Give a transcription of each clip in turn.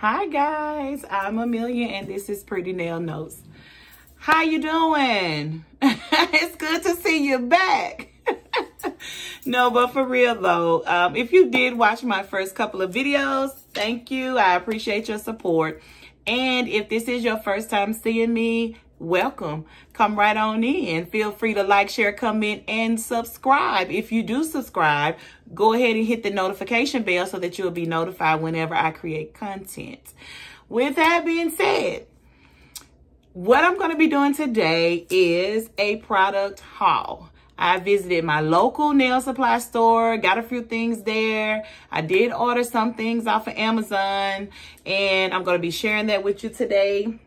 Hi guys, I'm Amelia and this is Pretty Nail Notes. How you doing? it's good to see you back. no, but for real though, um, if you did watch my first couple of videos, thank you. I appreciate your support. And if this is your first time seeing me, welcome. Come right on in. Feel free to like, share, comment, and subscribe. If you do subscribe, go ahead and hit the notification bell so that you'll be notified whenever I create content. With that being said, what I'm going to be doing today is a product haul. I visited my local nail supply store, got a few things there. I did order some things off of Amazon, and I'm going to be sharing that with you today.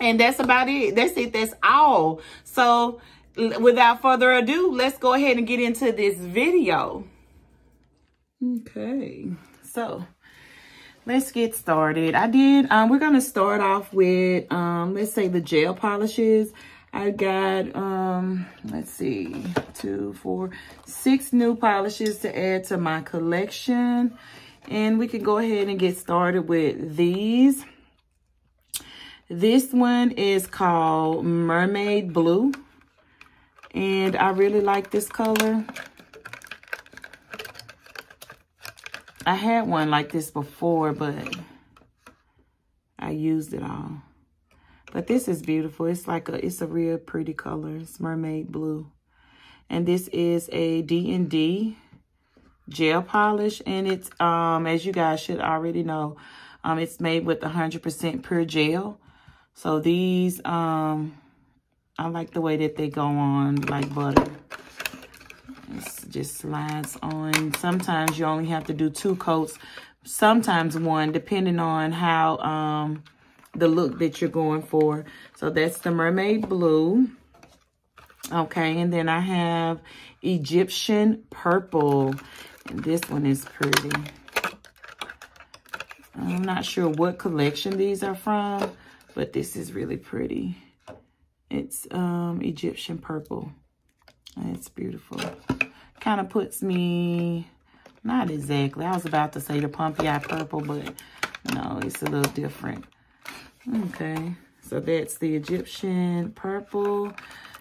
And that's about it. That's it. That's all. So without further ado, let's go ahead and get into this video. Okay, so let's get started. I did, um, we're going to start off with, um, let's say the gel polishes. I got, um, let's see, two, four, six new polishes to add to my collection. And we can go ahead and get started with these. This one is called Mermaid Blue. And I really like this color. I had one like this before, but I used it all. But this is beautiful. It's like a, it's a real pretty color. It's mermaid blue. And this is a D&D gel polish. And it's, um, as you guys should already know, um, it's made with 100% pure gel. So these, um, I like the way that they go on like butter. It just slides on. Sometimes you only have to do two coats. Sometimes one, depending on how um, the look that you're going for. So that's the Mermaid Blue. Okay, and then I have Egyptian Purple. And this one is pretty. I'm not sure what collection these are from, but this is really pretty. It's um, Egyptian Purple. It's beautiful. Kind of puts me, not exactly. I was about to say the pumpy eye purple, but no, it's a little different. Okay, so that's the Egyptian purple.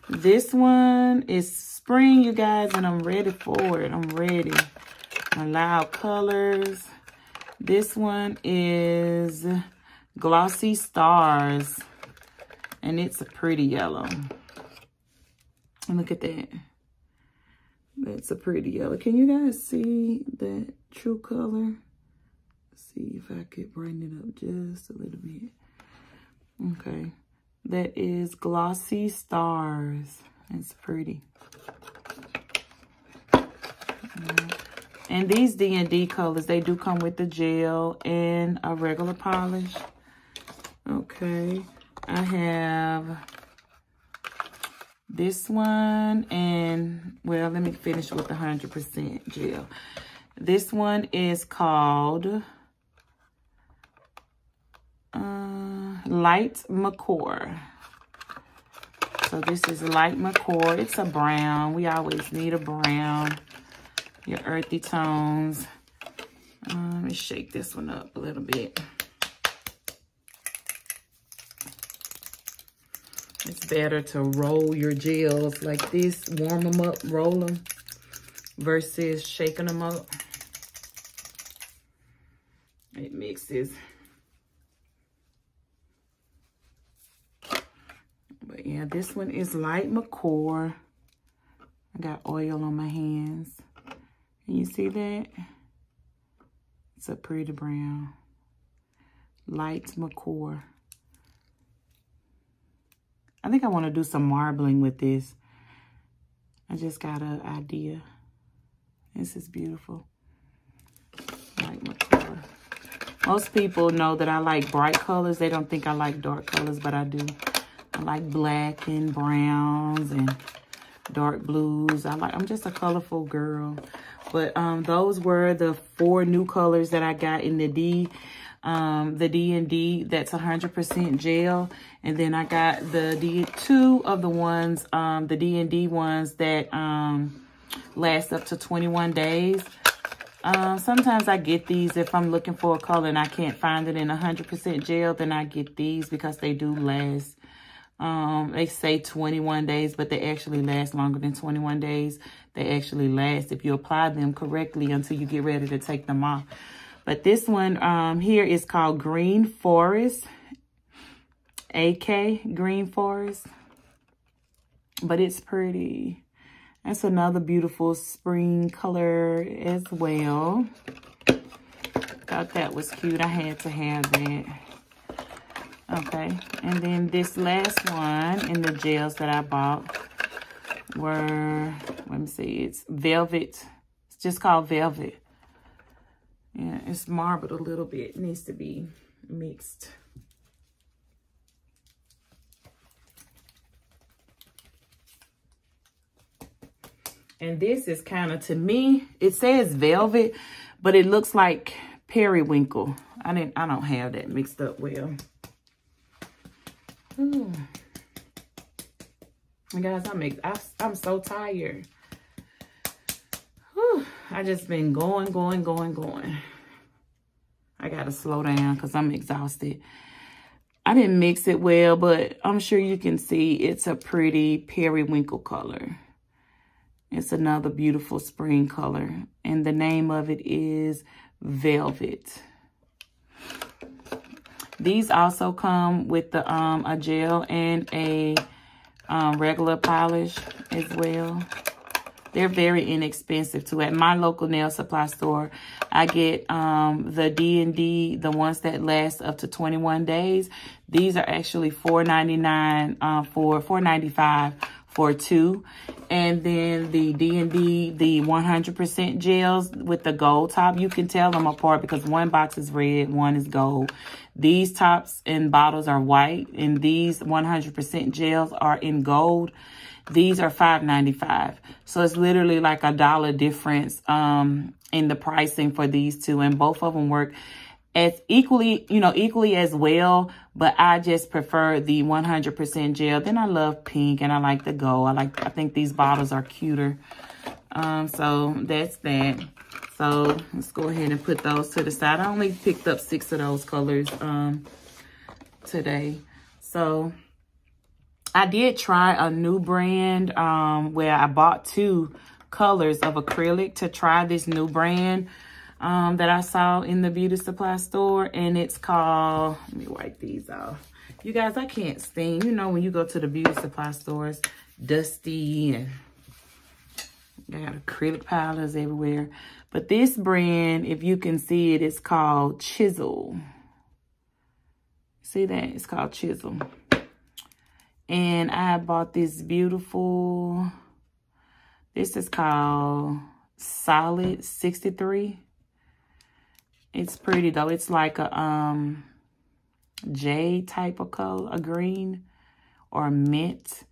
This one is spring, you guys, and I'm ready for it. I'm ready. My loud colors. This one is Glossy Stars, and it's a pretty yellow. And look at that. That's a pretty yellow. Can you guys see that true color? Let's see if I could brighten it up just a little bit. Okay. That is Glossy Stars. It's pretty. And these D&D colors, they do come with the gel and a regular polish. Okay. I have this one and, well, let me finish with 100% gel. This one is called uh, Light Macaw. So this is Light Macaw. It's a brown. We always need a brown. Your earthy tones. Uh, let me shake this one up a little bit. Better to roll your gels like this, warm them up, roll them, versus shaking them up. It mixes. But yeah, this one is light macaw. I got oil on my hands. Can you see that? It's a pretty brown. Light macaw. I think I want to do some marbling with this. I just got an idea. This is beautiful. like my color. Most people know that I like bright colors. They don't think I like dark colors, but I do. I like black and browns and dark blues. I like, I'm just a colorful girl. But um, those were the four new colors that I got in the D um, the D&D that's 100% gel. And then I got the D two of the ones, um, the D&D ones that um, last up to 21 days. Um, sometimes I get these if I'm looking for a color and I can't find it in 100% gel, then I get these because they do last. Um, they say 21 days, but they actually last longer than 21 days. They actually last if you apply them correctly until you get ready to take them off. But this one um, here is called Green Forest. AK Green Forest. But it's pretty. That's another beautiful spring color as well. Thought that was cute. I had to have that. Okay. And then this last one in the gels that I bought were, let me see, it's Velvet. It's just called Velvet. Yeah, it's marbled a little bit. It needs to be mixed. And this is kind of, to me, it says velvet, but it looks like periwinkle. I didn't, I don't have that mixed up well. Ooh. Guys, I'm, I'm so tired. I just been going, going, going, going. I got to slow down because I'm exhausted. I didn't mix it well, but I'm sure you can see it's a pretty periwinkle color. It's another beautiful spring color. And the name of it is Velvet. These also come with the um, a gel and a um, regular polish as well. They're very inexpensive too. At my local nail supply store, I get um, the D&D, the ones that last up to 21 days. These are actually $4.99 uh, for $4.95 for two. And then the D&D, the 100% gels with the gold top, you can tell them apart because one box is red, one is gold. These tops and bottles are white, and these 100% gels are in gold. These are $5.95. So it's literally like a dollar difference um, in the pricing for these two, and both of them work as equally, you know, equally as well, but I just prefer the 100% gel. Then I love pink and I like the gold. I like, I think these bottles are cuter. Um, so that's that. So let's go ahead and put those to the side. I only picked up six of those colors, um, today. So I did try a new brand, um, where I bought two colors of acrylic to try this new brand um, that I saw in the beauty supply store. And it's called, let me wipe these off. You guys, I can't stand, you know, when you go to the beauty supply stores, dusty and got acrylic powders everywhere. But this brand, if you can see it, it's called Chisel. See that? It's called Chisel. And I bought this beautiful, this is called Solid 63. It's pretty though. It's like a um jade type of color, a green or mint.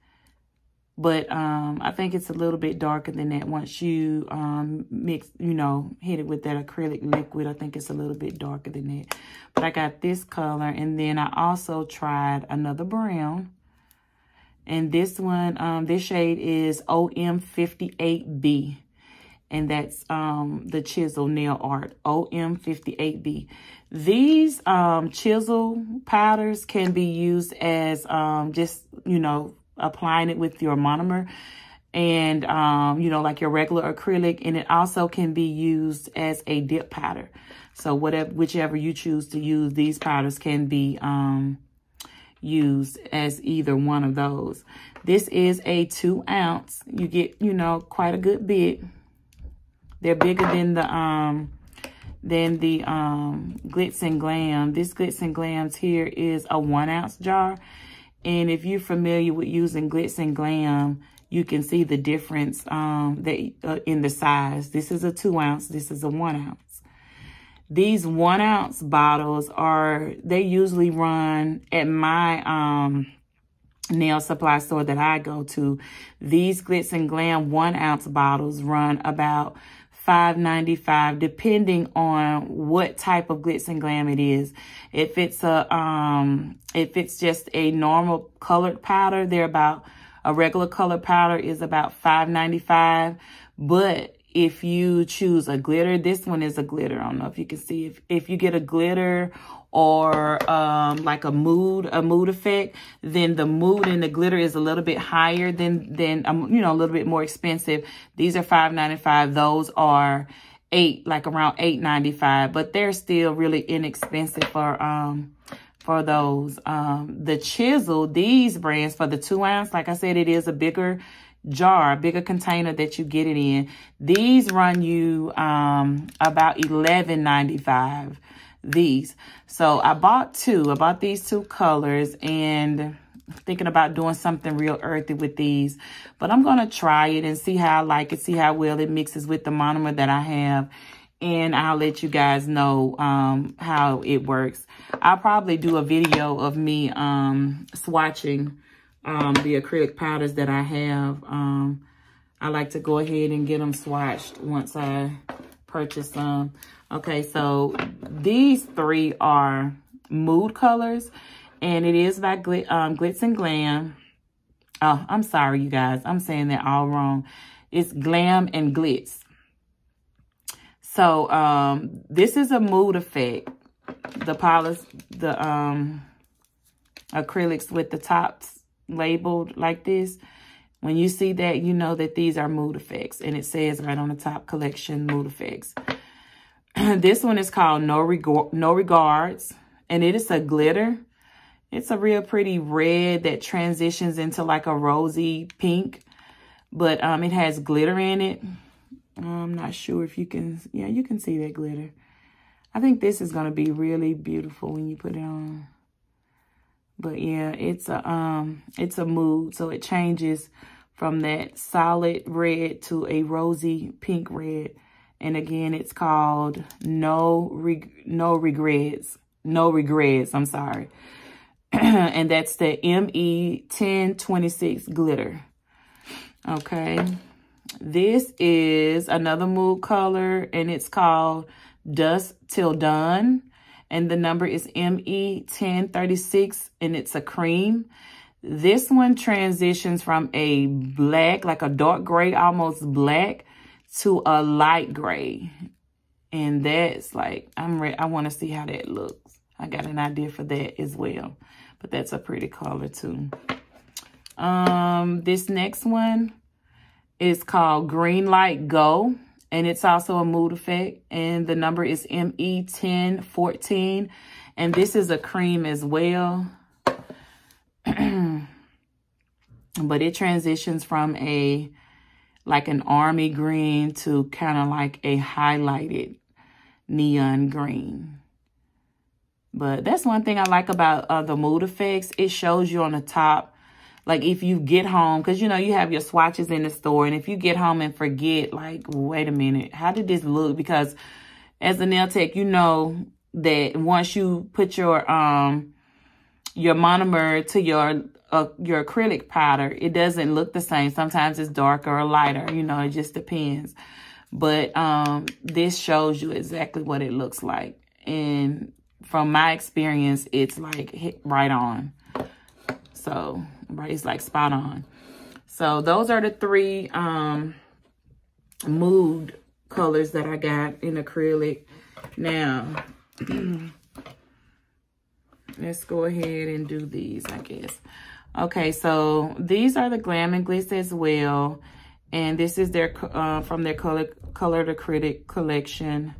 But um, I think it's a little bit darker than that. Once you um, mix, you know, hit it with that acrylic liquid, I think it's a little bit darker than that. But I got this color. And then I also tried another brown. And this one, um, this shade is OM58B and that's um, the chisel nail art OM58B. These um, chisel powders can be used as um, just, you know, applying it with your monomer and, um, you know, like your regular acrylic. And it also can be used as a dip powder. So whatever, whichever you choose to use, these powders can be um, used as either one of those. This is a two ounce. You get, you know, quite a good bit. They're bigger than the um than the um glitz and glam. This glitz and glams here is a one ounce jar. And if you're familiar with using glitz and glam, you can see the difference um that uh, in the size. This is a two ounce. This is a one ounce. These one ounce bottles are, they usually run at my um nail supply store that I go to. These glitz and glam one ounce bottles run about $5.95 depending on what type of glitz and glam it is. If it's a um if it's just a normal colored powder, they're about a regular colored powder is about $5.95. But if you choose a glitter, this one is a glitter. I don't know if you can see. If, if you get a glitter or um, like a mood, a mood effect, then the mood and the glitter is a little bit higher than, than um, you know, a little bit more expensive. These are five ninety five. Those are eight, like around eight ninety five, but they're still really inexpensive for um for those. Um, the chisel, these brands for the two ounce, like I said, it is a bigger jar, bigger container that you get it in. These run you um, about eleven ninety five. These. So I bought two. I bought these two colors and thinking about doing something real earthy with these. But I'm going to try it and see how I like it, see how well it mixes with the monomer that I have. And I'll let you guys know um, how it works. I'll probably do a video of me um, swatching um, the acrylic powders that I have. Um, I like to go ahead and get them swatched once I purchase them. Okay, so these three are mood colors, and it is by Gl um, Glitz and Glam. Oh, I'm sorry, you guys. I'm saying that all wrong. It's Glam and Glitz. So, um, this is a mood effect. The polish, the um, acrylics with the tops labeled like this. When you see that, you know that these are mood effects. And it says right on the top, collection mood effects. this one is called No, Reg no Regards. And it is a glitter. It's a real pretty red that transitions into like a rosy pink. But um, it has glitter in it. I'm not sure if you can, yeah, you can see that glitter. I think this is going to be really beautiful when you put it on. But yeah, it's a um it's a mood. So it changes from that solid red to a rosy pink red. And again, it's called No Reg No Regrets. No Regrets, I'm sorry. and that's the ME1026 glitter. Okay. This is another mood color and it's called Dusk Till Dawn and the number is ME1036 and it's a cream. This one transitions from a black, like a dark gray, almost black, to a light gray. And that's like, I'm ready. I want to see how that looks. I got an idea for that as well. But that's a pretty color too. Um, this next one is called Green Light Go and it's also a mood effect. And the number is ME1014. And this is a cream as well. but it transitions from a, like an army green to kind of like a highlighted neon green. But that's one thing I like about uh, the mood effects. It shows you on the top like if you get home, because you know, you have your swatches in the store. And if you get home and forget, like, wait a minute, how did this look? Because as a nail tech, you know that once you put your um your monomer to your uh, your acrylic powder, it doesn't look the same. Sometimes it's darker or lighter, you know, it just depends. But um this shows you exactly what it looks like. And from my experience, it's like right on. So right? It's like spot on. So those are the three um, mood colors that I got in acrylic. Now, let's go ahead and do these, I guess. Okay, so these are the Glam and Glitz as well. And this is their uh, from their color colored acrylic collection.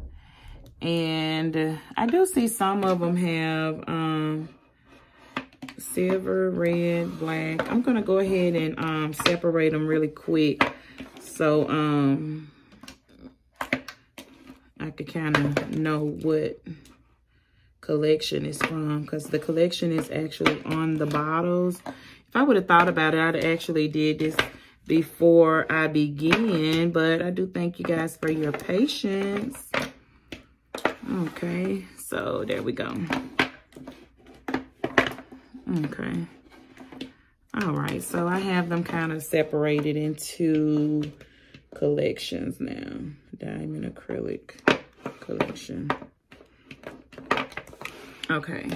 And I do see some of them have um, silver, red, black. I'm going to go ahead and um, separate them really quick. So um, I could kind of know what collection is from. Because the collection is actually on the bottles. If I would have thought about it, I'd have actually did this before I begin. But I do thank you guys for your patience. Okay, so there we go. Okay. All right, so I have them kind of separated into collections now. Diamond acrylic collection. Okay.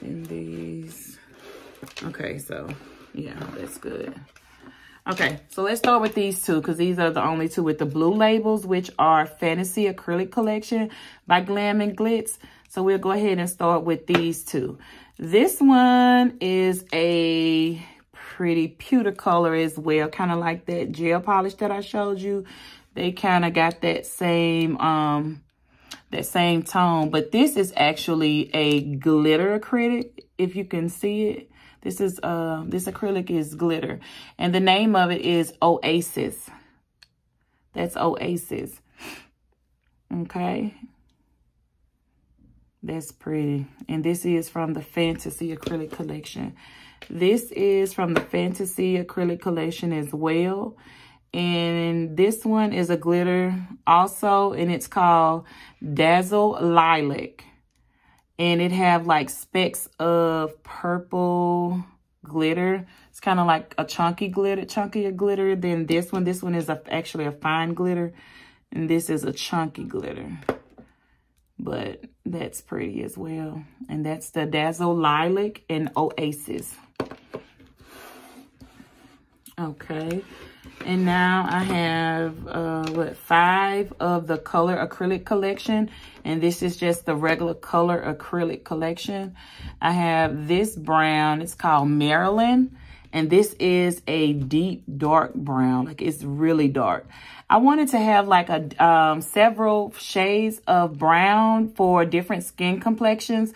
And these. Okay, so yeah, that's good. Okay, so let's start with these two because these are the only two with the blue labels, which are Fantasy Acrylic Collection by Glam and Glitz. So we'll go ahead and start with these two. This one is a pretty pewter color as well, kind of like that gel polish that I showed you. They kind of got that same um that same tone, but this is actually a glitter acrylic, if you can see it. This is uh this acrylic is glitter, and the name of it is Oasis. That's Oasis. Okay. That's pretty. And this is from the Fantasy Acrylic Collection. This is from the Fantasy Acrylic Collection as well. And this one is a glitter also, and it's called Dazzle Lilac. And it have like specks of purple glitter. It's kind of like a chunky glitter, chunkier glitter than this one. This one is a, actually a fine glitter, and this is a chunky glitter. But that's pretty as well. And that's the Dazzle Lilac and Oasis. Okay. And now I have, uh, what, five of the color acrylic collection. And this is just the regular color acrylic collection. I have this brown. It's called Maryland. And this is a deep dark brown. Like it's really dark. I wanted to have like a um, several shades of brown for different skin complexions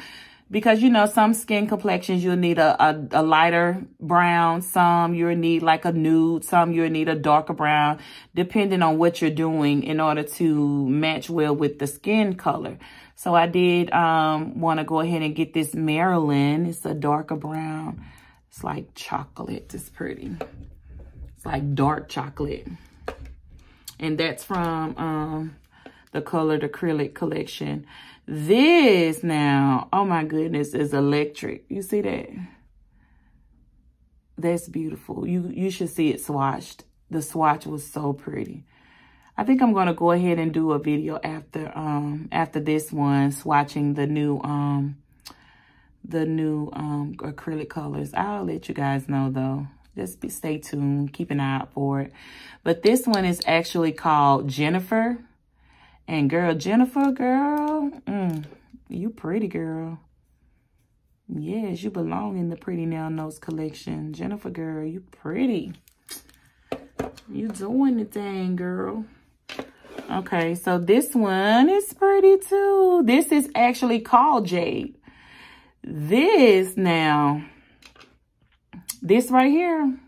because you know some skin complexions you'll need a, a, a, lighter brown. Some you'll need like a nude. Some you'll need a darker brown depending on what you're doing in order to match well with the skin color. So i did um want to go ahead and get this maryland it's a darker brown it's like chocolate it's pretty it's like dark chocolate and that's from um the colored acrylic collection this now, oh my goodness, is electric. You see that? That's beautiful. You you should see it swatched. The swatch was so pretty. I think I'm going to go ahead and do a video after um after this one swatching the new um the new um acrylic colors. I'll let you guys know though. Just be stay tuned, keep an eye out for it. But this one is actually called Jennifer. And girl, Jennifer, girl, mm, you pretty girl. Yes, you belong in the Pretty Nail Notes collection. Jennifer, girl, you pretty. You doing the thing, girl. Okay, so this one is pretty too. This is actually called Jade. This now, this right here,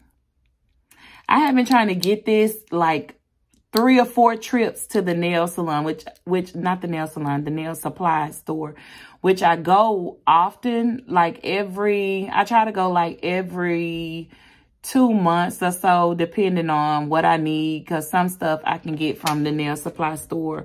I have been trying to get this like three or four trips to the nail salon, which, which, not the nail salon, the nail supply store, which I go often, like every, I try to go like every two months or so, depending on what I need. Cause some stuff I can get from the nail supply store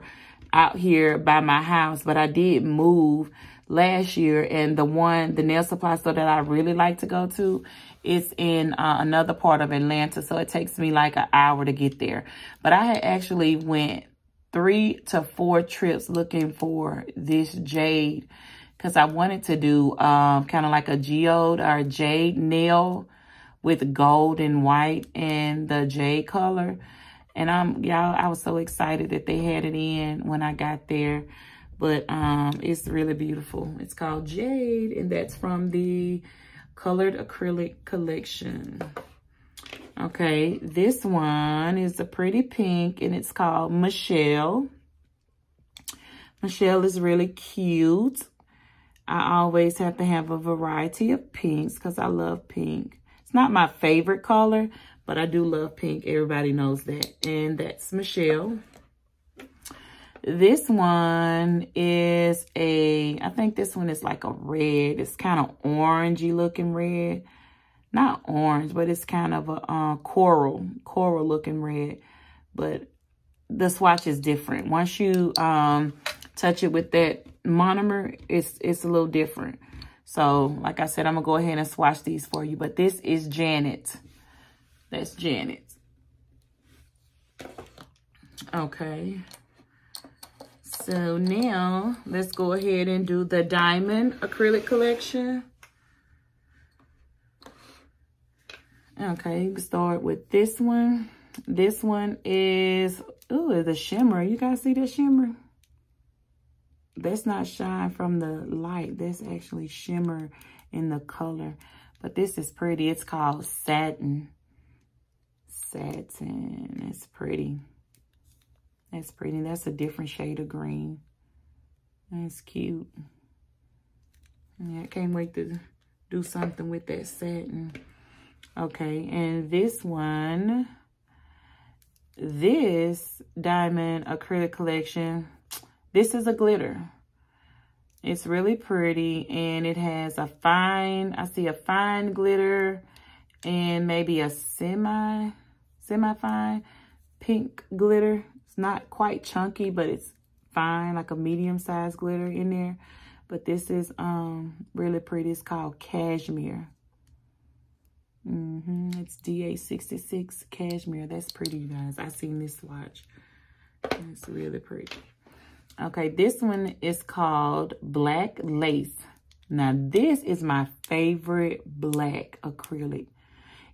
out here by my house, but I did move last year and the one, the nail supply store that I really like to go to it's in uh, another part of Atlanta, so it takes me like an hour to get there. But I had actually went three to four trips looking for this jade because I wanted to do um, kind of like a geode or jade nail with gold and white and the jade color. And I'm y'all, I was so excited that they had it in when I got there. But um, it's really beautiful. It's called Jade, and that's from the colored acrylic collection. Okay, this one is a pretty pink and it's called Michelle. Michelle is really cute. I always have to have a variety of pinks because I love pink. It's not my favorite color, but I do love pink. Everybody knows that. And that's Michelle. This one is a, I think this one is like a red. It's kind of orangey looking red. Not orange, but it's kind of a uh, coral, coral looking red. But the swatch is different. Once you um, touch it with that monomer, it's, it's a little different. So, like I said, I'm going to go ahead and swatch these for you. But this is Janet. That's Janet. Okay. So now let's go ahead and do the diamond acrylic collection. Okay, you can start with this one. This one is, ooh, it's a shimmer. You guys see that shimmer? That's not shine from the light. That's actually shimmer in the color. But this is pretty. It's called Satin. Satin. It's pretty. That's pretty. That's a different shade of green. That's cute. Yeah, I can't wait to do something with that satin. Okay, and this one, this diamond acrylic collection, this is a glitter. It's really pretty and it has a fine, I see a fine glitter and maybe a semi, semi-fine pink glitter. It's not quite chunky, but it's fine, like a medium-sized glitter in there. But this is um really pretty. It's called Cashmere. Mm -hmm. It's DA66 Cashmere. That's pretty, you guys. I seen this swatch. It's really pretty. Okay, this one is called Black Lace. Now, this is my favorite black acrylic.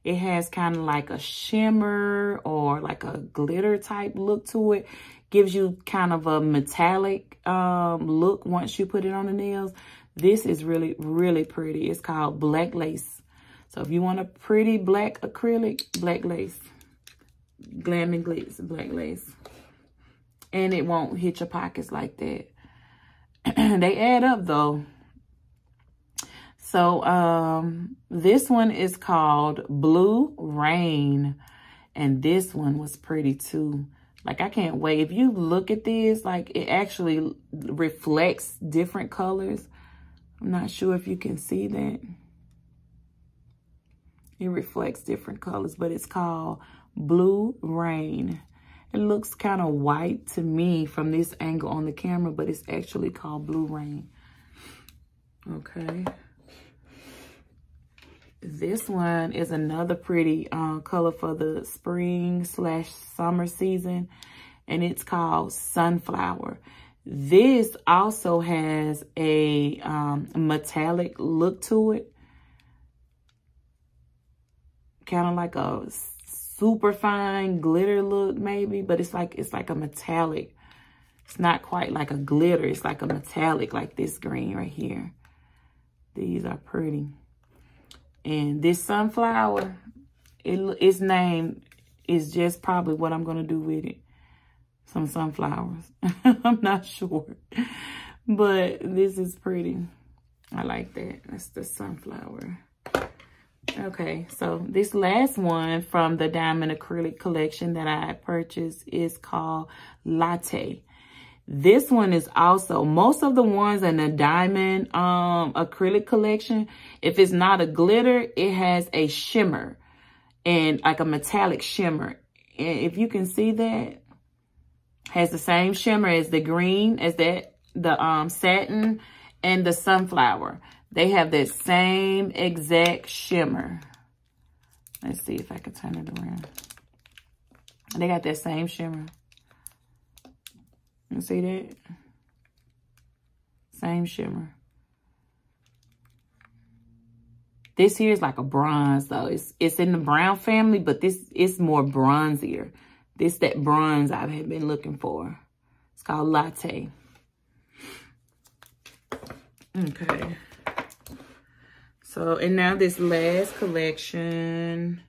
It has kind of like a shimmer or like a glitter type look to it. Gives you kind of a metallic um, look once you put it on the nails. This is really, really pretty. It's called Black Lace. So if you want a pretty black acrylic, black lace. Glam and Glitz, black lace. And it won't hit your pockets like that. they add up though. So um, this one is called Blue Rain. And this one was pretty too. Like, I can't wait. If you look at this, like, it actually reflects different colors. I'm not sure if you can see that. It reflects different colors, but it's called Blue Rain. It looks kind of white to me from this angle on the camera, but it's actually called Blue Rain. Okay. This one is another pretty uh, color for the spring slash summer season, and it's called Sunflower. This also has a um, metallic look to it. Kind of like a super fine glitter look maybe, but it's like it's like a metallic. It's not quite like a glitter. It's like a metallic like this green right here. These are pretty. And this sunflower, it, its name is just probably what I'm going to do with it. Some sunflowers. I'm not sure. But this is pretty. I like that. That's the sunflower. Okay, so this last one from the Diamond Acrylic Collection that I purchased is called Latte. This one is also, most of the ones in the diamond um, acrylic collection, if it's not a glitter, it has a shimmer and like a metallic shimmer. And if you can see that, has the same shimmer as the green, as that, the um, satin and the sunflower. They have that same exact shimmer. Let's see if I can turn it around. They got that same shimmer. You see that? Same shimmer. This here is like a bronze though. It's it's in the brown family, but this it's more bronzier. This that bronze I've been looking for. It's called Latte. Okay. So, and now this last collection.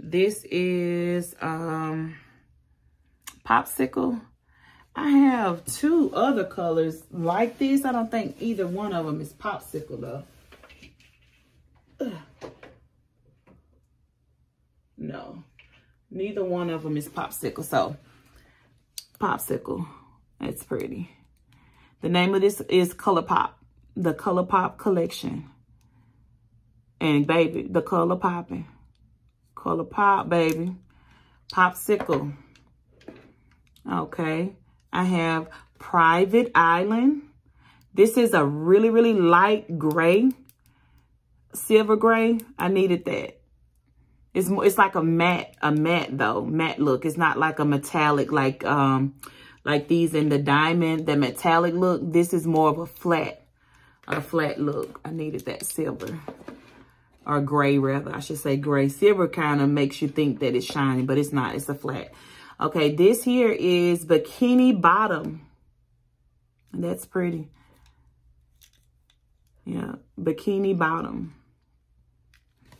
This is um Popsicle. I have two other colors like this. I don't think either one of them is popsicle though. Ugh. No, neither one of them is popsicle. So, popsicle, it's pretty. The name of this is Color Pop, the Color Pop collection. And baby, the color popping. Color pop, baby. Popsicle. Okay. I have Private Island. This is a really, really light gray, silver gray. I needed that. It's more, it's like a matte, a matte though, matte look. It's not like a metallic, like, um, like these in the diamond, the metallic look. This is more of a flat, a flat look. I needed that silver. or gray rather, I should say gray. Silver kind of makes you think that it's shiny, but it's not. It's a flat. Okay, this here is Bikini Bottom. That's pretty. Yeah, Bikini Bottom.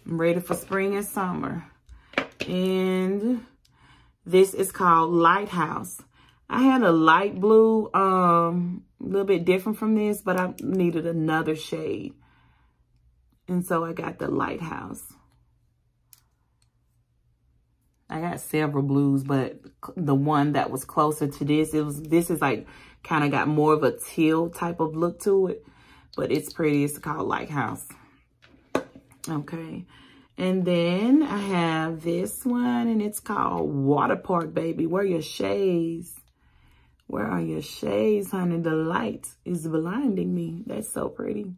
I'm ready for spring and summer. And this is called Lighthouse. I had a light blue, um, a little bit different from this, but I needed another shade. And so I got the Lighthouse. I got several blues, but the one that was closer to this, it was, this is like, kind of got more of a teal type of look to it. But it's pretty. It's called Lighthouse. Okay. And then I have this one, and it's called Water Park, baby. Where are your shades? Where are your shades, honey? The light is blinding me. That's so pretty.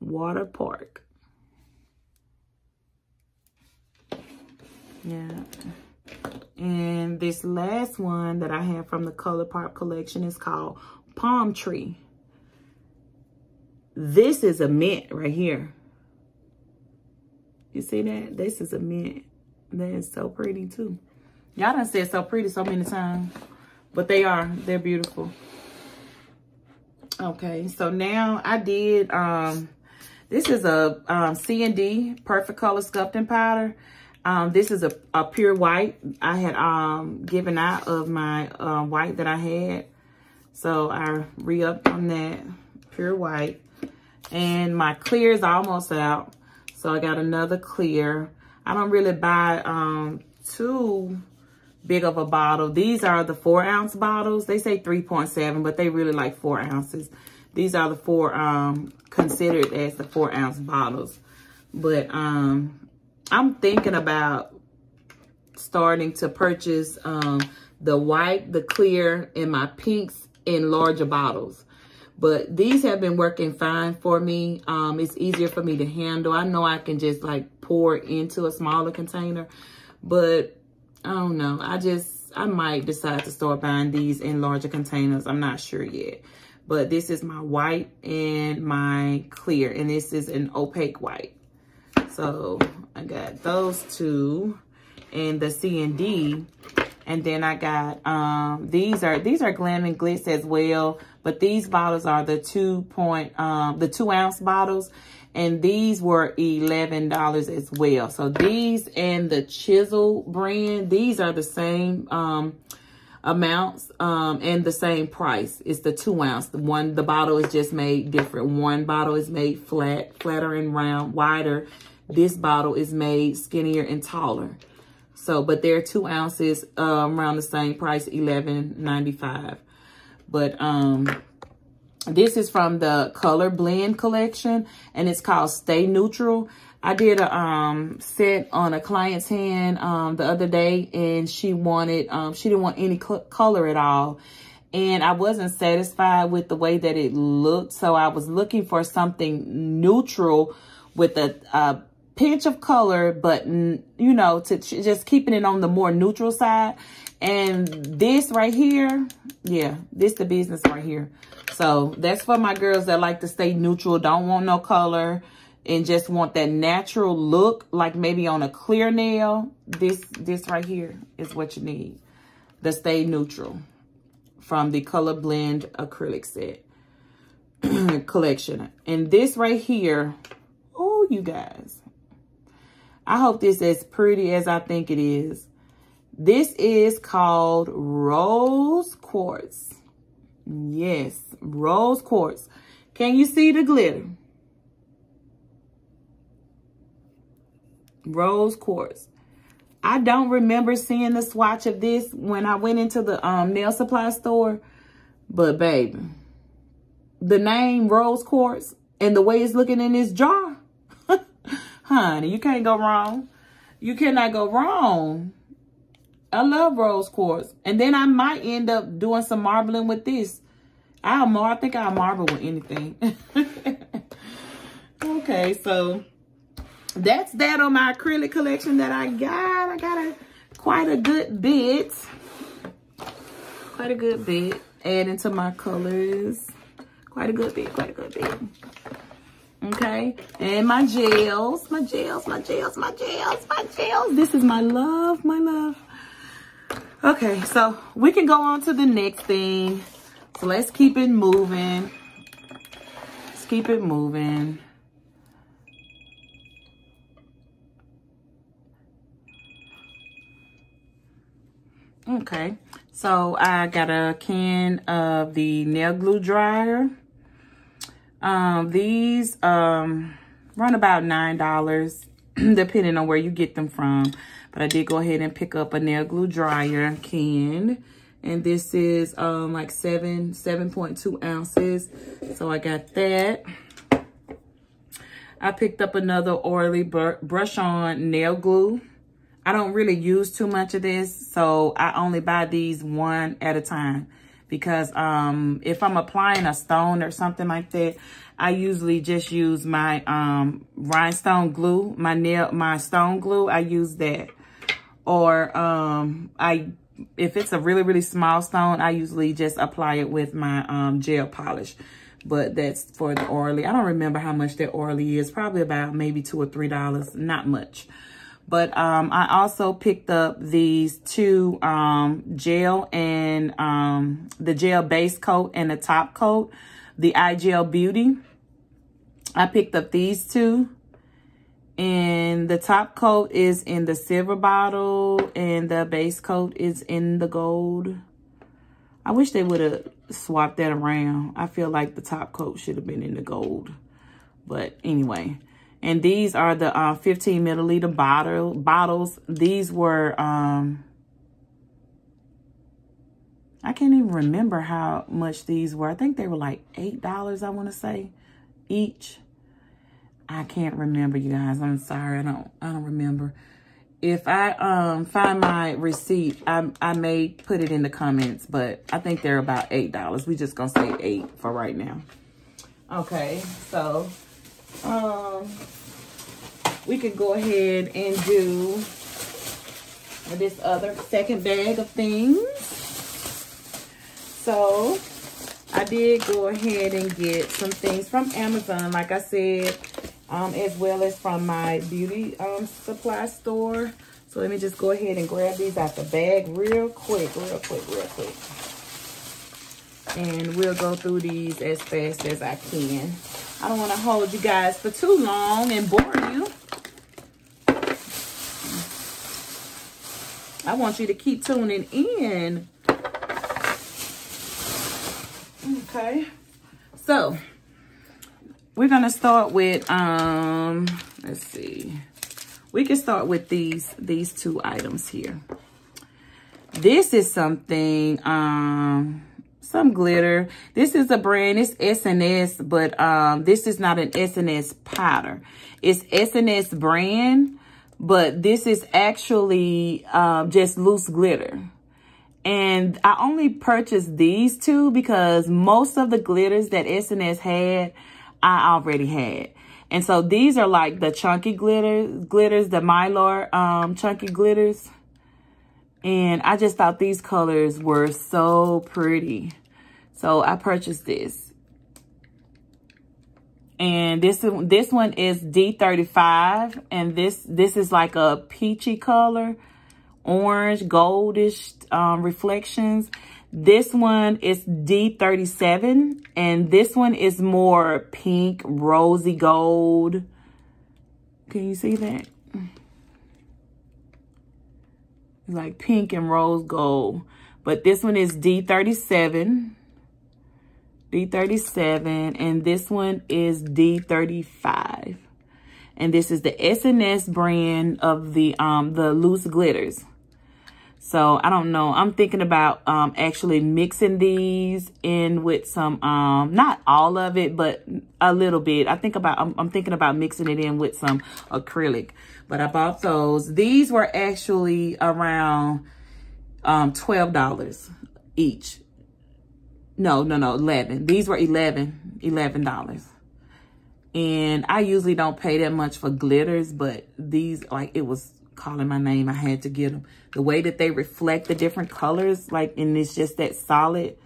Water Park. Yeah. And this last one that I have from the ColourPop collection is called Palm Tree. This is a mint right here. You see that? This is a mint. That is so pretty too. Y'all done said so pretty so many times. But they are. They're beautiful. Okay, so now I did, um, this is a um, CND Perfect Color Sculpting Powder. Um, this is a, a pure white. I had um, given out of my uh, white that I had. So I re-upped on that pure white. And my clear is almost out. So I got another clear. I don't really buy um, too big of a bottle. These are the four ounce bottles. They say 3.7, but they really like four ounces. These are the four um, considered as the four ounce bottles. But um, I'm thinking about starting to purchase um, the white, the clear, and my pinks in larger bottles. But these have been working fine for me. Um, it's easier for me to handle. I know I can just like pour into a smaller container. But I don't know. I just, I might decide to start buying these in larger containers. I'm not sure yet. But this is my white and my clear. And this is an opaque white. So I got those two and the C and D. And then I got, um, these are, these are Glam and Glitz as well. But these bottles are the two point, um, the two ounce bottles. And these were $11 as well. So these and the Chisel brand, these are the same, um, amounts um, and the same price. It's the two ounce. The one, the bottle is just made different. One bottle is made flat, flatter and round, wider. This bottle is made skinnier and taller. So, but they're two ounces um, around the same price, eleven ninety five. But um, this is from the Color Blend collection, and it's called Stay Neutral. I did a um, set on a client's hand um, the other day, and she wanted, um, she didn't want any color at all. And I wasn't satisfied with the way that it looked, so I was looking for something neutral with a, a pinch of color, but, you know, to just keeping it on the more neutral side. And this right here, yeah, this the business right here. So that's for my girls that like to stay neutral, don't want no color, and just want that natural look, like maybe on a clear nail. This, this right here is what you need. The Stay Neutral from the Color Blend Acrylic Set collection. And this right here, oh, you guys, I hope this is as pretty as I think it is. This is called Rose Quartz. Yes, Rose Quartz. Can you see the glitter? Rose Quartz. I don't remember seeing the swatch of this when I went into the um, nail supply store. But baby, the name Rose Quartz and the way it's looking in this jar, honey, you can't go wrong. You cannot go wrong. I love rose quartz. And then I might end up doing some marbling with this. I'll mar I think I'll marble with anything. okay, so that's that on my acrylic collection that I got. I got a quite a good bit. Quite a good bit. Adding to my colors. Quite a good bit, quite a good bit. Okay. And my gels, my gels, my gels, my gels, my gels. This is my love, my love. Okay, so we can go on to the next thing. So let's keep it moving. Let's keep it moving. Okay, so I got a can of the nail glue dryer. Um, these um, run about $9, depending on where you get them from. But I did go ahead and pick up a nail glue dryer can. And this is um, like 7, 7.2 ounces. So I got that. I picked up another oily brush on nail glue. I don't really use too much of this, so I only buy these one at a time because um, if I'm applying a stone or something like that, I usually just use my um, rhinestone glue, my nail, my stone glue. I use that, or um, I if it's a really really small stone, I usually just apply it with my um, gel polish. But that's for the oily. I don't remember how much that oily is. Probably about maybe two or three dollars. Not much. But um, I also picked up these two um, gel and um, the gel base coat and the top coat, the iGel Beauty. I picked up these two. And the top coat is in the silver bottle and the base coat is in the gold. I wish they would have swapped that around. I feel like the top coat should have been in the gold. But anyway, and these are the uh, 15 milliliter bottle bottles. These were, um, I can't even remember how much these were. I think they were like $8, I want to say, each. I can't remember, you guys. I'm sorry. I don't, I don't remember. If I um, find my receipt, I, I may put it in the comments, but I think they're about $8. We just to say 8 for right now. Okay, so um, we can go ahead and do this other second bag of things. So I did go ahead and get some things from Amazon, like I said, um, as well as from my beauty um, supply store. So let me just go ahead and grab these out the bag real quick, real quick, real quick. And we'll go through these as fast as I can. I don't want to hold you guys for too long and bore you. I want you to keep tuning in. Okay. So, we're going to start with, um, let's see. We can start with these, these two items here. This is something, um, some glitter. This is a brand, it's SNS, but um, this is not an SNS powder. It's SNS brand, but this is actually um, just loose glitter. And I only purchased these two because most of the glitters that SNS had, I already had. And so these are like the chunky glitters, glitters, the Mylar um, chunky glitters. And I just thought these colors were so pretty. So I purchased this. And this this one is D35 and this this is like a peachy color, orange, goldish um, reflections. This one is D37 and this one is more pink, rosy gold. Can you see that? Like pink and rose gold. But this one is D37. D37, and this one is D35. And this is the SNS brand of the um the loose glitters. So I don't know. I'm thinking about um actually mixing these in with some um not all of it, but a little bit. I think about I'm, I'm thinking about mixing it in with some acrylic. But I bought those. These were actually around um $12 each no, no, no, 11. These were 11, $11. And I usually don't pay that much for glitters, but these, like, it was calling my name. I had to get them. The way that they reflect the different colors, like, and it's just that solid,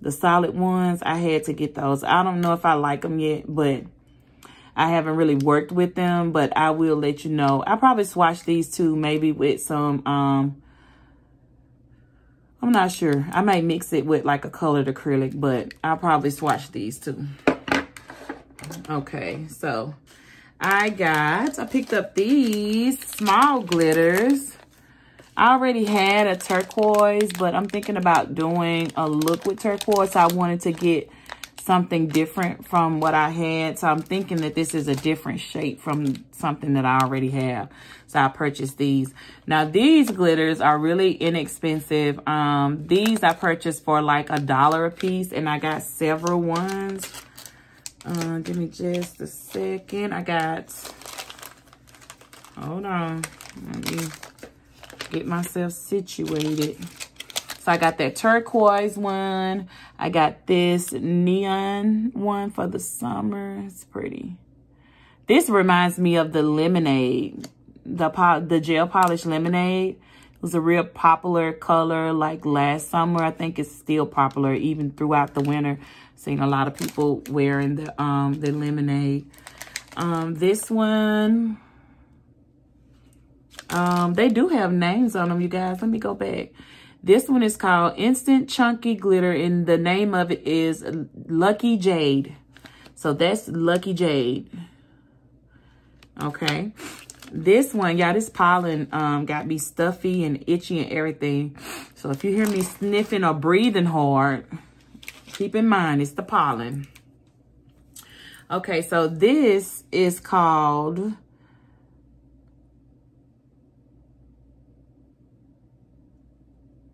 the solid ones, I had to get those. I don't know if I like them yet, but I haven't really worked with them, but I will let you know. I probably swatch these two maybe with some, um, I'm not sure. I might mix it with like a colored acrylic, but I'll probably swatch these two. Okay, so I got, I picked up these small glitters. I already had a turquoise, but I'm thinking about doing a look with turquoise. I wanted to get something different from what I had. So I'm thinking that this is a different shape from something that I already have. So I purchased these. Now these glitters are really inexpensive. Um, these I purchased for like a dollar a piece and I got several ones. Uh, give me just a second. I got, hold on. Let me get myself situated. So I got that turquoise one. I got this neon one for the summer. It's pretty. This reminds me of the lemonade, the the gel polish lemonade. It was a real popular color like last summer. I think it's still popular even throughout the winter. Seen a lot of people wearing the um the lemonade. Um, this one, um, they do have names on them, you guys. Let me go back. This one is called Instant Chunky Glitter, and the name of it is Lucky Jade. So that's Lucky Jade. Okay. This one, y'all, this pollen um, got me stuffy and itchy and everything. So if you hear me sniffing or breathing hard, Keep in mind, it's the pollen. Okay, so this is called...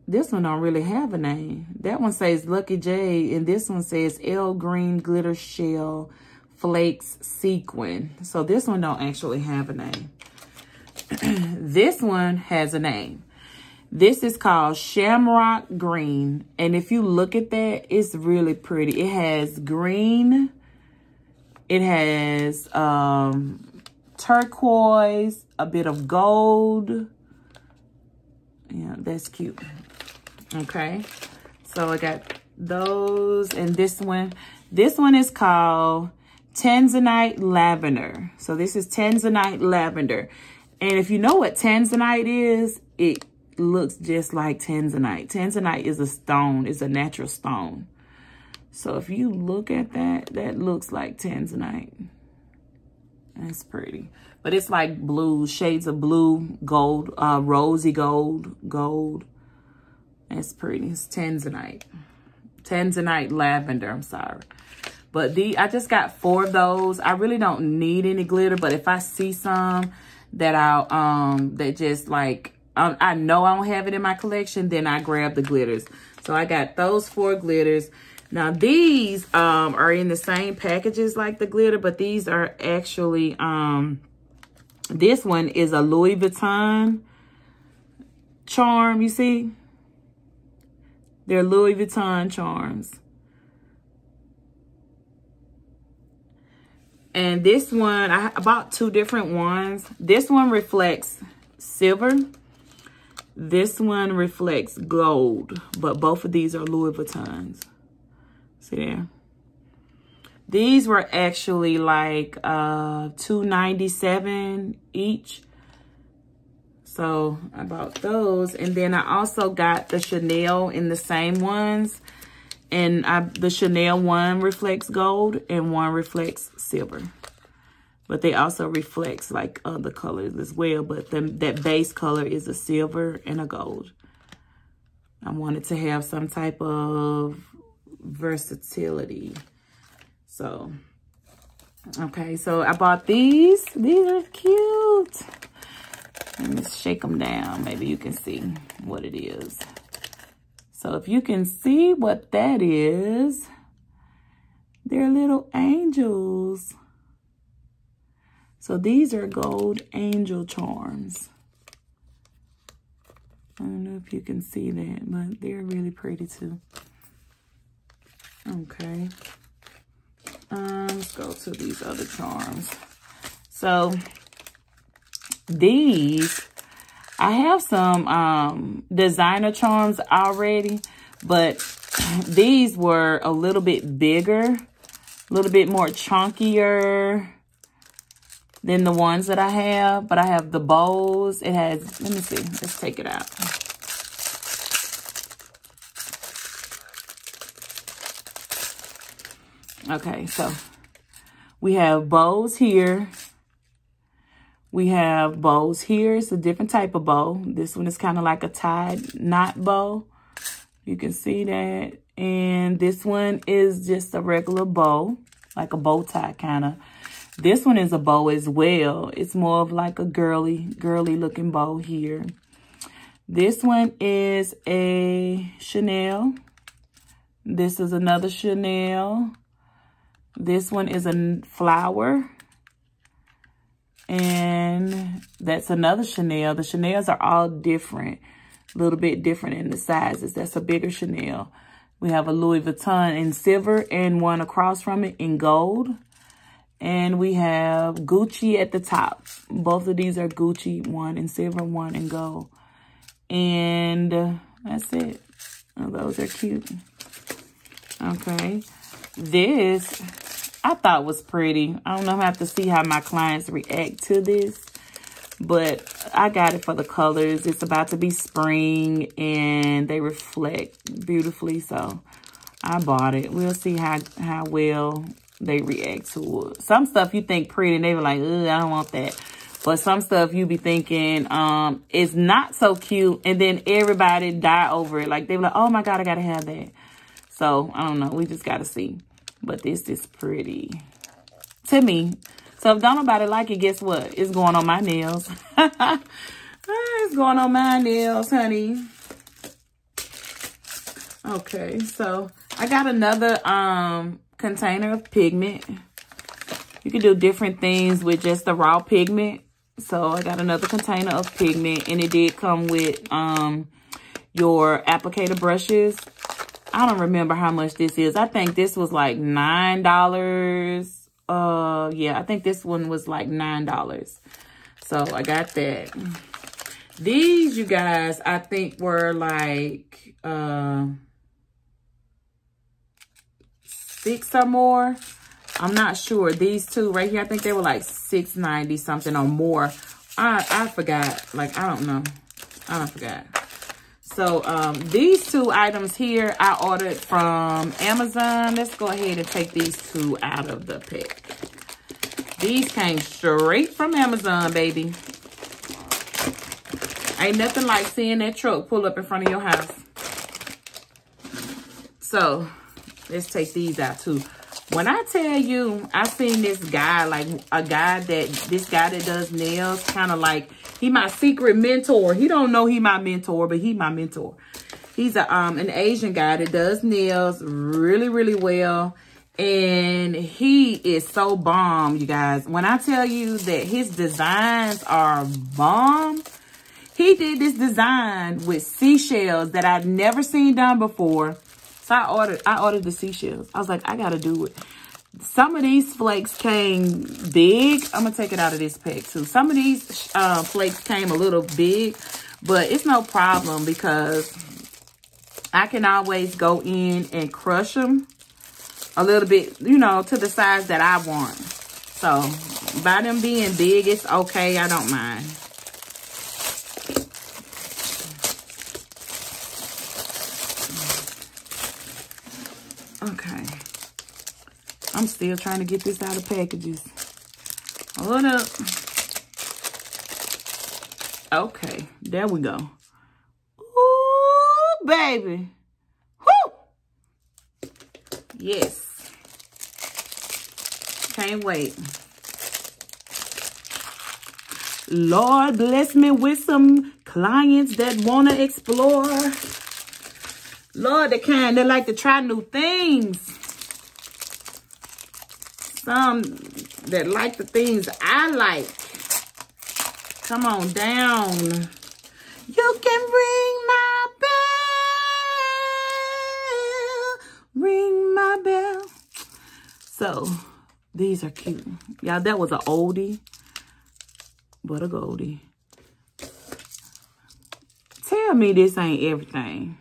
This one don't really have a name. That one says Lucky J, and this one says L Green Glitter Shell Flakes Sequin. So this one don't actually have a name. this one has a name. This is called Shamrock Green. And if you look at that, it's really pretty. It has green. It has um, turquoise, a bit of gold. Yeah, that's cute. Okay. So I got those and this one. This one is called Tanzanite Lavender. So this is Tanzanite Lavender. And if you know what Tanzanite is, it looks just like tanzanite. Tanzanite is a stone. It's a natural stone. So if you look at that, that looks like tanzanite. That's pretty. But it's like blue, shades of blue, gold, uh, rosy gold, gold. That's pretty. It's tanzanite. Tanzanite lavender, I'm sorry. But the I just got four of those. I really don't need any glitter, but if I see some that I'll um that just like um, I know I don't have it in my collection, then I grab the glitters. So I got those four glitters. Now these um, are in the same packages like the glitter, but these are actually, um, this one is a Louis Vuitton charm, you see? They're Louis Vuitton charms. And this one, I bought two different ones. This one reflects silver this one reflects gold, but both of these are Louis Vuittons. See there? These were actually like uh, 297 each. So I bought those. And then I also got the Chanel in the same ones. And I, the Chanel one reflects gold and one reflects silver but they also reflects like other colors as well. But the, that base color is a silver and a gold. I wanted to have some type of versatility. So, okay, so I bought these. These are cute. Let me shake them down. Maybe you can see what it is. So if you can see what that is, they're little angels. So these are gold angel charms. I don't know if you can see that, but they're really pretty too. Okay. Um, let's go to these other charms. So these, I have some um, designer charms already, but these were a little bit bigger, a little bit more chunkier than the ones that I have. But I have the bows. It has, let me see. Let's take it out. Okay, so we have bows here. We have bows here. It's a different type of bow. This one is kind of like a tied knot bow. You can see that. And this one is just a regular bow, like a bow tie kind of. This one is a bow as well. It's more of like a girly, girly looking bow here. This one is a Chanel. This is another Chanel. This one is a flower. And that's another Chanel. The Chanels are all different, a little bit different in the sizes. That's a bigger Chanel. We have a Louis Vuitton in silver and one across from it in gold. And we have Gucci at the top. Both of these are Gucci, one in silver, one in gold. And that's it. Oh, those are cute. Okay. This I thought was pretty. I don't know. I have to see how my clients react to this. But I got it for the colors. It's about to be spring and they reflect beautifully. So I bought it. We'll see how, how well they react to it. Some stuff you think pretty and they were like, I don't want that. But some stuff you be thinking um is not so cute. And then everybody die over it. Like they were like, oh my God, I got to have that. So I don't know. We just got to see. But this is pretty to me. So if don't nobody like it, guess what? It's going on my nails. it's going on my nails, honey. Okay, so I got another um container of pigment. You can do different things with just the raw pigment. So I got another container of pigment and it did come with um your applicator brushes I don't remember how much this is. I think this was like $9. Uh, yeah, I think this one was like $9. So I got that. These, you guys, I think were like uh, six or more. I'm not sure. These two right here, I think they were like six ninety something or more. I I forgot. Like, I don't know. I don't forgot. So um, these two items here I ordered from Amazon. Let's go ahead and take these two out of the pack. These came straight from Amazon, baby. Ain't nothing like seeing that truck pull up in front of your house. So let's take these out too. When I tell you, I seen this guy, like a guy that, this guy that does nails, kind of like he my secret mentor. He don't know he my mentor, but he my mentor. He's a um an Asian guy that does nails really, really well. And he is so bomb, you guys. When I tell you that his designs are bomb, he did this design with seashells that I'd never seen done before. So I ordered, I ordered the seashells. I was like, I gotta do it. Some of these flakes came big. I'm going to take it out of this pack too. Some of these uh, flakes came a little big, but it's no problem because I can always go in and crush them a little bit, you know, to the size that I want. So by them being big, it's okay. I don't mind. Okay. I'm still trying to get this out of packages. Hold up. Okay, there we go. Ooh, baby. Whoo! Yes. Can't wait. Lord, bless me with some clients that want to explore. Lord, the kind that like to try new things some that like the things I like. Come on down. You can ring my bell. Ring my bell. So, these are cute. Y'all, that was an oldie, but a goldie. Tell me this ain't everything.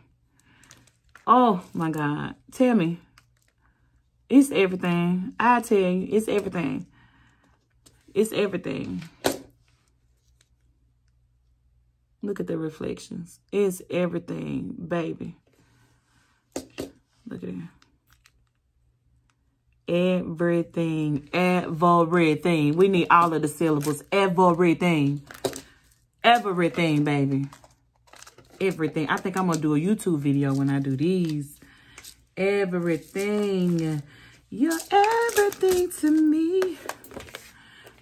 Oh, my God. Tell me. It's everything. I tell you, it's everything. It's everything. Look at the reflections. It's everything, baby. Look at it. Everything. Everything. We need all of the syllables. Everything. Everything, baby. Everything. I think I'm going to do a YouTube video when I do these. Everything. You're everything to me.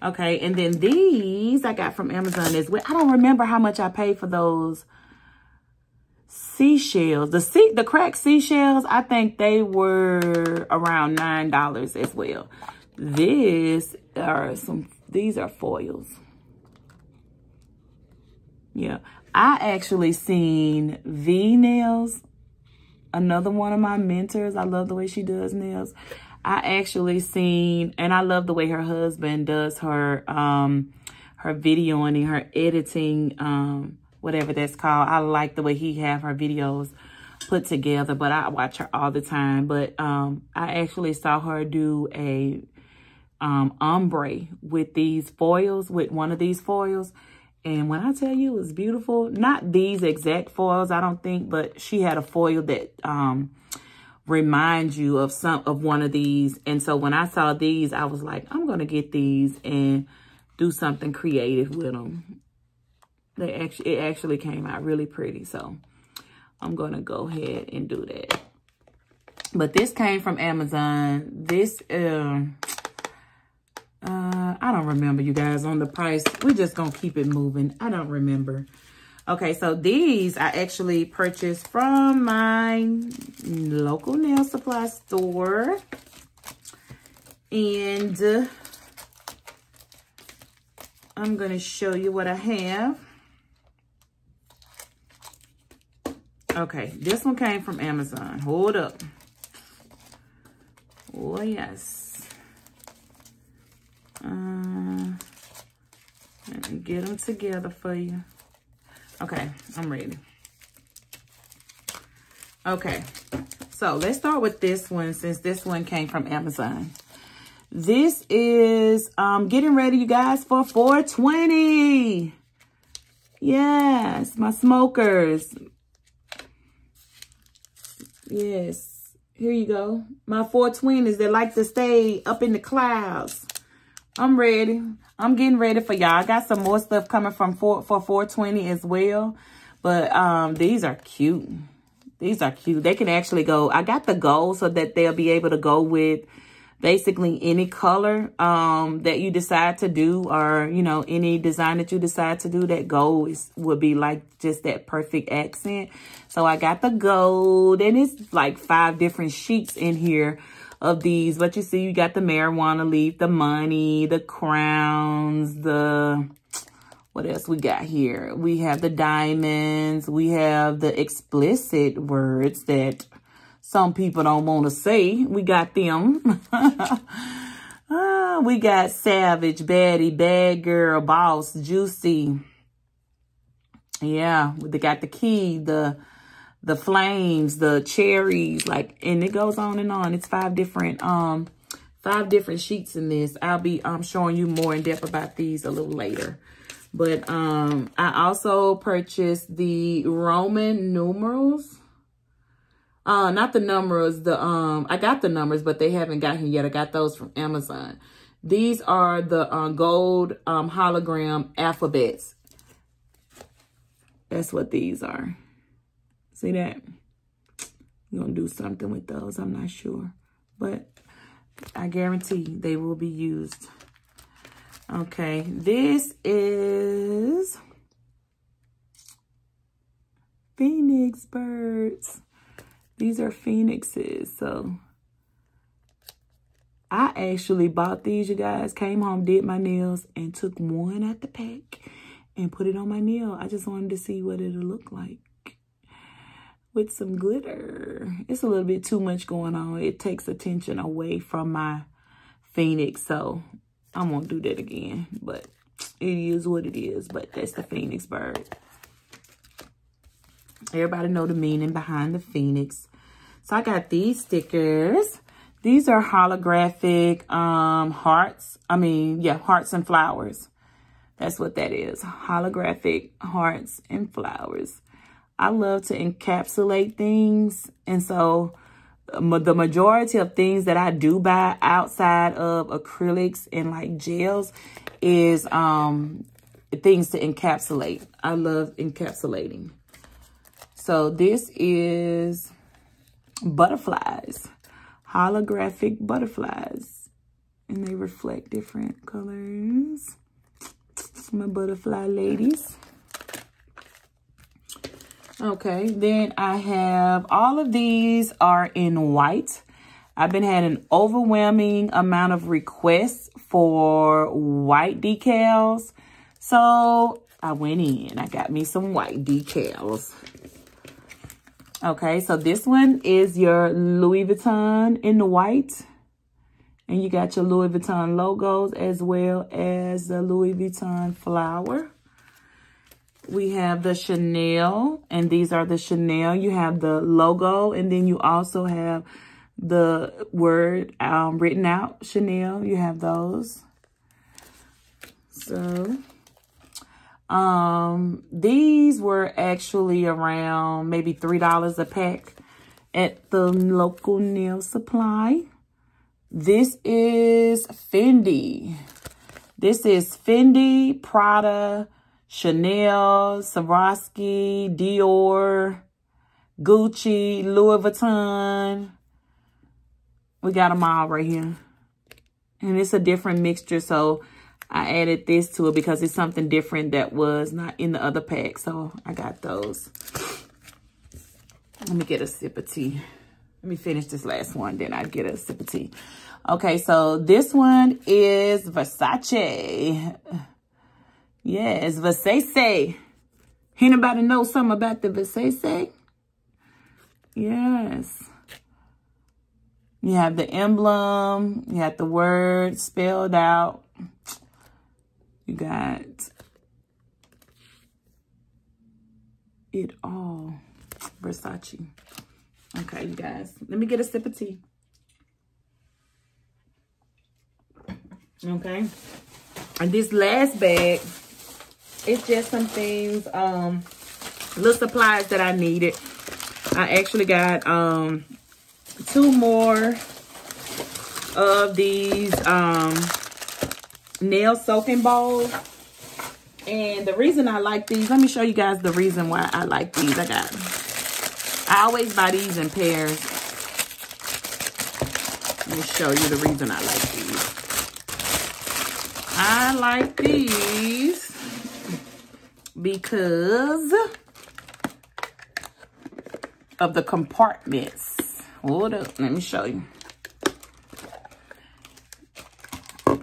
Okay, and then these I got from Amazon as well. I don't remember how much I paid for those seashells. The sea, the cracked seashells, I think they were around $9 as well. This are some, these are foils. Yeah, I actually seen V Nails, another one of my mentors. I love the way she does nails. I actually seen, and I love the way her husband does her, um, her videoing, and her editing, um, whatever that's called. I like the way he have her videos put together, but I watch her all the time. But, um, I actually saw her do a, um, ombre with these foils, with one of these foils. And when I tell you it was beautiful, not these exact foils, I don't think, but she had a foil that, um, remind you of some of one of these. And so when I saw these, I was like, I'm going to get these and do something creative with them. They actually, it actually came out really pretty. So I'm going to go ahead and do that. But this came from Amazon. This, uh, uh, I don't remember you guys on the price. We're just going to keep it moving. I don't remember. Okay, so these I actually purchased from my local nail supply store. And uh, I'm going to show you what I have. Okay, this one came from Amazon. Hold up. Oh, yes. Uh, let me get them together for you. Okay, I'm ready. Okay, so let's start with this one since this one came from Amazon. This is um, getting ready, you guys, for 420. Yes, my smokers. Yes, here you go. My 420s that like to stay up in the clouds. I'm ready. I'm getting ready for y'all. I got some more stuff coming from four, for 420 as well. But um, these are cute. These are cute. They can actually go. I got the gold so that they'll be able to go with basically any color um, that you decide to do or, you know, any design that you decide to do. That gold is, would be like just that perfect accent. So I got the gold and it's like five different sheets in here of these. But you see, you got the marijuana leaf, the money, the crowns, the... What else we got here? We have the diamonds. We have the explicit words that some people don't want to say. We got them. uh, we got savage, baddie, bad girl, boss, juicy. Yeah, they got the key, the the flames, the cherries, like, and it goes on and on. It's five different, um, five different sheets in this. I'll be um, showing you more in depth about these a little later. But um, I also purchased the Roman numerals. Uh, not the numbers, the um, I got the numbers, but they haven't gotten yet. I got those from Amazon. These are the uh, gold um, hologram alphabets. That's what these are. See that? I'm to do something with those. I'm not sure. But I guarantee they will be used. Okay. This is phoenix birds. These are phoenixes. So I actually bought these, you guys. Came home, did my nails, and took one out the pack and put it on my nail. I just wanted to see what it'll look like with some glitter. It's a little bit too much going on. It takes attention away from my Phoenix. So I won't do that again. But it is what it is. But that's the Phoenix bird. Everybody know the meaning behind the Phoenix. So I got these stickers. These are holographic um, hearts. I mean, yeah, hearts and flowers. That's what that is. Holographic hearts and flowers. I love to encapsulate things. And so the majority of things that I do buy outside of acrylics and like gels is um things to encapsulate. I love encapsulating. So this is butterflies, holographic butterflies. And they reflect different colors. My butterfly ladies. Okay, then I have all of these are in white. I've been had an overwhelming amount of requests for white decals. So I went in, I got me some white decals. Okay, so this one is your Louis Vuitton in the white. And you got your Louis Vuitton logos as well as the Louis Vuitton flower. We have the Chanel, and these are the Chanel. You have the logo, and then you also have the word um, written out, Chanel. You have those. So, um, these were actually around maybe $3 a pack at the local nail supply. This is Fendi. This is Fendi, Prada, Chanel, Swarovski, Dior, Gucci, Louis Vuitton. We got them all right here. And it's a different mixture, so I added this to it because it's something different that was not in the other pack. So I got those. Let me get a sip of tea. Let me finish this last one, then I get a sip of tea. Okay, so this one is Versace. Yes, Versace. Anybody know something about the Versace? Yes. You have the emblem. You have the word spelled out. You got it all. Versace. Okay, you guys. Let me get a sip of tea. Okay. And this last bag it's just some things, um, little supplies that I needed. I actually got um, two more of these um, nail soaking balls. And the reason I like these, let me show you guys the reason why I like these. I got, I always buy these in pairs. Let me show you the reason I like these. I like these because of the compartments. Hold up, let me show you.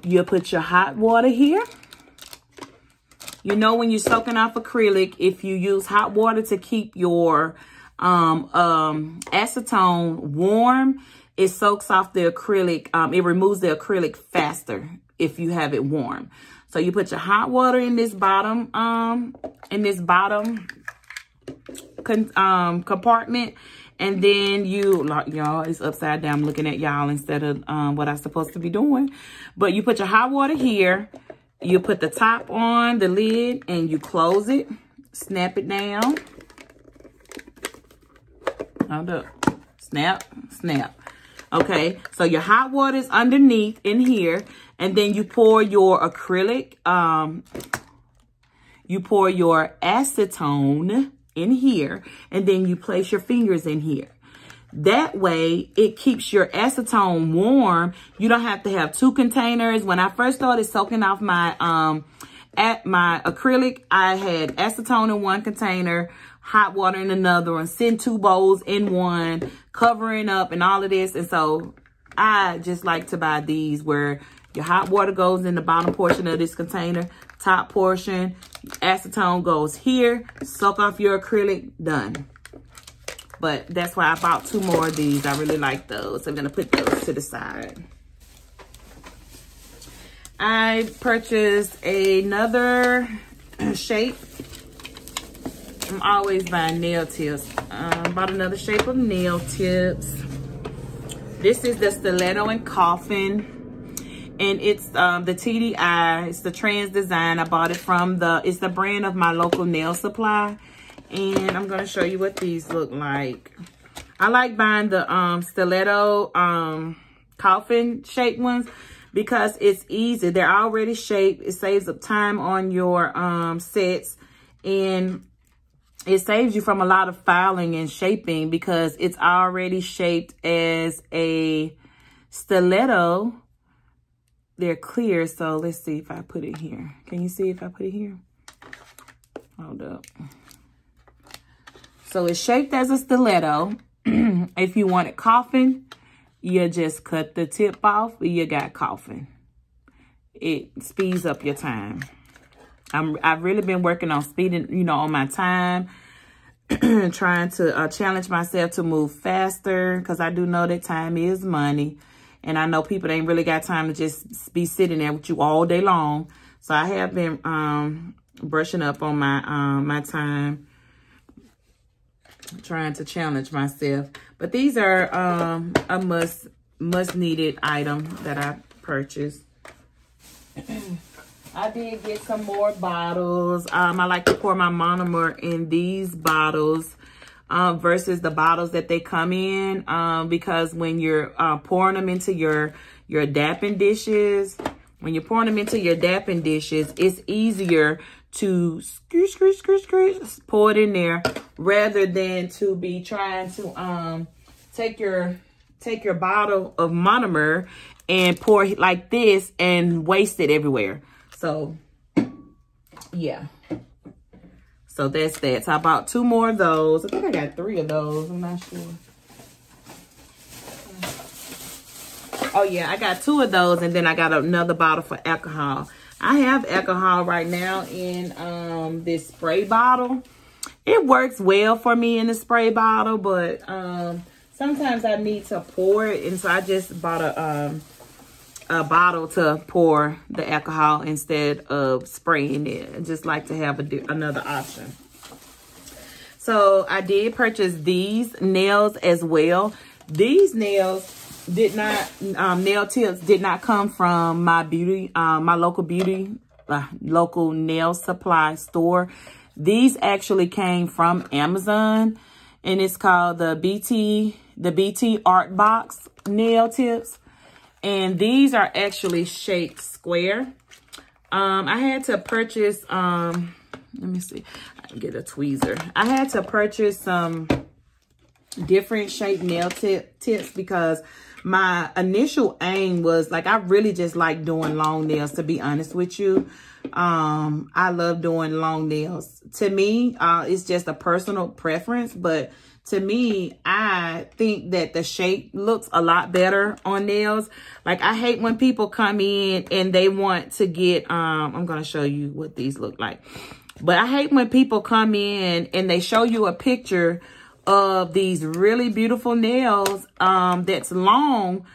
You put your hot water here. You know when you're soaking off acrylic, if you use hot water to keep your um, um, acetone warm, it soaks off the acrylic. Um, it removes the acrylic faster if you have it warm. So you put your hot water in this bottom, um, in this bottom con um, compartment. And then you, y'all, it's upside down. Looking at y'all instead of um, what I'm supposed to be doing. But you put your hot water here. You put the top on the lid and you close it. Snap it down. Hold up. Snap, snap. Okay, so your hot water is underneath in here. And then you pour your acrylic, um, you pour your acetone in here. And then you place your fingers in here. That way, it keeps your acetone warm. You don't have to have two containers. When I first started soaking off my um at my acrylic, I had acetone in one container, hot water in another, and send two bowls in one, covering up and all of this. And so I just like to buy these where your hot water goes in the bottom portion of this container, top portion, acetone goes here, soak off your acrylic, done. But that's why I bought two more of these. I really like those. I'm gonna put those to the side. I purchased another shape I'm always buying nail tips. Um, bought another shape of nail tips. This is the Stiletto and Coffin. And it's um, the TDI. It's the Trans Design. I bought it from the, it's the brand of my local nail supply. And I'm going to show you what these look like. I like buying the um, Stiletto um, coffin shaped ones because it's easy. They're already shaped. It saves up time on your um, sets. And it saves you from a lot of filing and shaping because it's already shaped as a stiletto. They're clear, so let's see if I put it here. Can you see if I put it here? Hold up. So it's shaped as a stiletto. if you want it coffin, you just cut the tip off, you got coffin. It speeds up your time. I'm, I've really been working on speeding, you know, on my time, trying to uh, challenge myself to move faster because I do know that time is money. And I know people ain't really got time to just be sitting there with you all day long. So I have been um, brushing up on my um, my time, trying to challenge myself. But these are um, a must must needed item that I purchased. I did get some more bottles. Um, I like to pour my monomer in these bottles um, versus the bottles that they come in um, because when you're uh, pouring them into your, your dappen dishes, when you're pouring them into your dappen dishes, it's easier to screw, screw, screw, screw, pour it in there rather than to be trying to um, take your take your bottle of monomer and pour like this and waste it everywhere. So, yeah. So that's that. So I bought two more of those. I think I got three of those. I'm not sure. Oh, yeah. I got two of those. And then I got another bottle for alcohol. I have alcohol right now in um, this spray bottle. It works well for me in the spray bottle. But um, sometimes I need to pour it. And so I just bought a... Um, a bottle to pour the alcohol instead of spraying it. I just like to have a, another option. So I did purchase these nails as well. These nails did not, um, nail tips did not come from my beauty, um, my local beauty, uh, local nail supply store. These actually came from Amazon and it's called the BT, the BT Art Box nail tips. And these are actually shaped square. Um, I had to purchase, um, let me see, I get a tweezer. I had to purchase some different shaped nail tip, tips because my initial aim was like, I really just like doing long nails, to be honest with you. Um, I love doing long nails. To me, uh, it's just a personal preference, but to me, I think that the shape looks a lot better on nails. Like, I hate when people come in and they want to get, um, I'm going to show you what these look like. But I hate when people come in and they show you a picture of these really beautiful nails um, that's long.